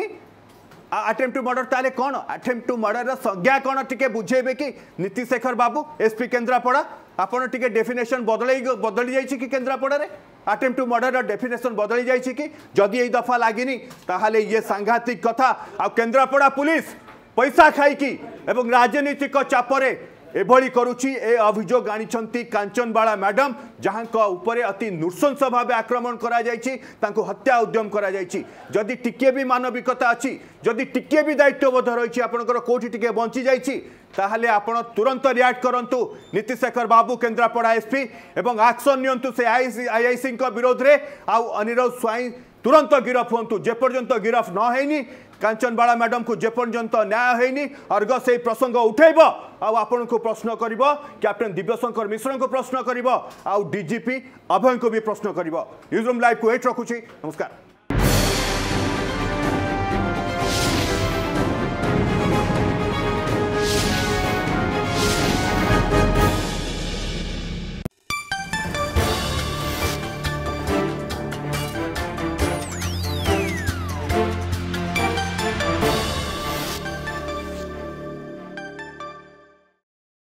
ଆଟେମ୍ପ୍ଟ ଟୁ ମର୍ଡର ତାହେଲେ କ'ଣ ଆଟେମ୍ପ୍ଟ ଟୁ ମର୍ଡରର ସଂଜ୍ଞା କ'ଣ ଟିକେ ବୁଝେଇବେ କି ନୀତିଶେଖର ବାବୁ ଏସ୍ପି କେନ୍ଦ୍ରାପଡ଼ା ଆପଣ ଟିକେ ଡେଫିନେସନ୍ ବଦଳେଇ ବଦଳି ଯାଇଛି କି କେନ୍ଦ୍ରାପଡ଼ାରେ আটেম্প টু মর্ডর ডেফিনেসন বদলি যাই কি যদি এই দফা লাগিনি তাহলে ইয়ে সাংঘাতিক কথা আন্দ্রাপড়া পুলিশ পয়সা খাইকি এবং রাজনৈতিক চাপরে এভাবে করুছি এ অভিযোগ আনিছেন কাঞ্চনবাড়া ম্যাডাম যাহা উপরে অতি নৃশংস ভাবে আক্রমণ করা যাই তাঁকু হত্যা উদ্যম করা যাই যদি টিকিয়ে বি মানবিকতা আছে যদি টিকিয়ে বি দায়িত্ববোধ রয়েছে আপনার কোটি টিকিয়ে বঞ্চি যাই তাহলে আপনার তুরন্ত রিয়াক্ট করতু নীতিশেখর বাবু কেন্দ্রাপড়া এসপি এবং আকশন নিয়ন্তু সে আইআইসি বিরোধে আনিরোধ স্বাইন তুরন্ত গিরফ হুম যেপর্যন্ত গিরফ নহেনি काञ्चनवाला म्याडम ज न्याय होइन अर्घ सही प्रसंग उठैब आउँ आपणको प्रश्न कि क्याप्टेन दिव्यशंकर शङ्कर मिश्रको प्रश्न क्यो आउँ डिजिपि अभयको वि प्रश्न न्युजरुम को एट नमस्कार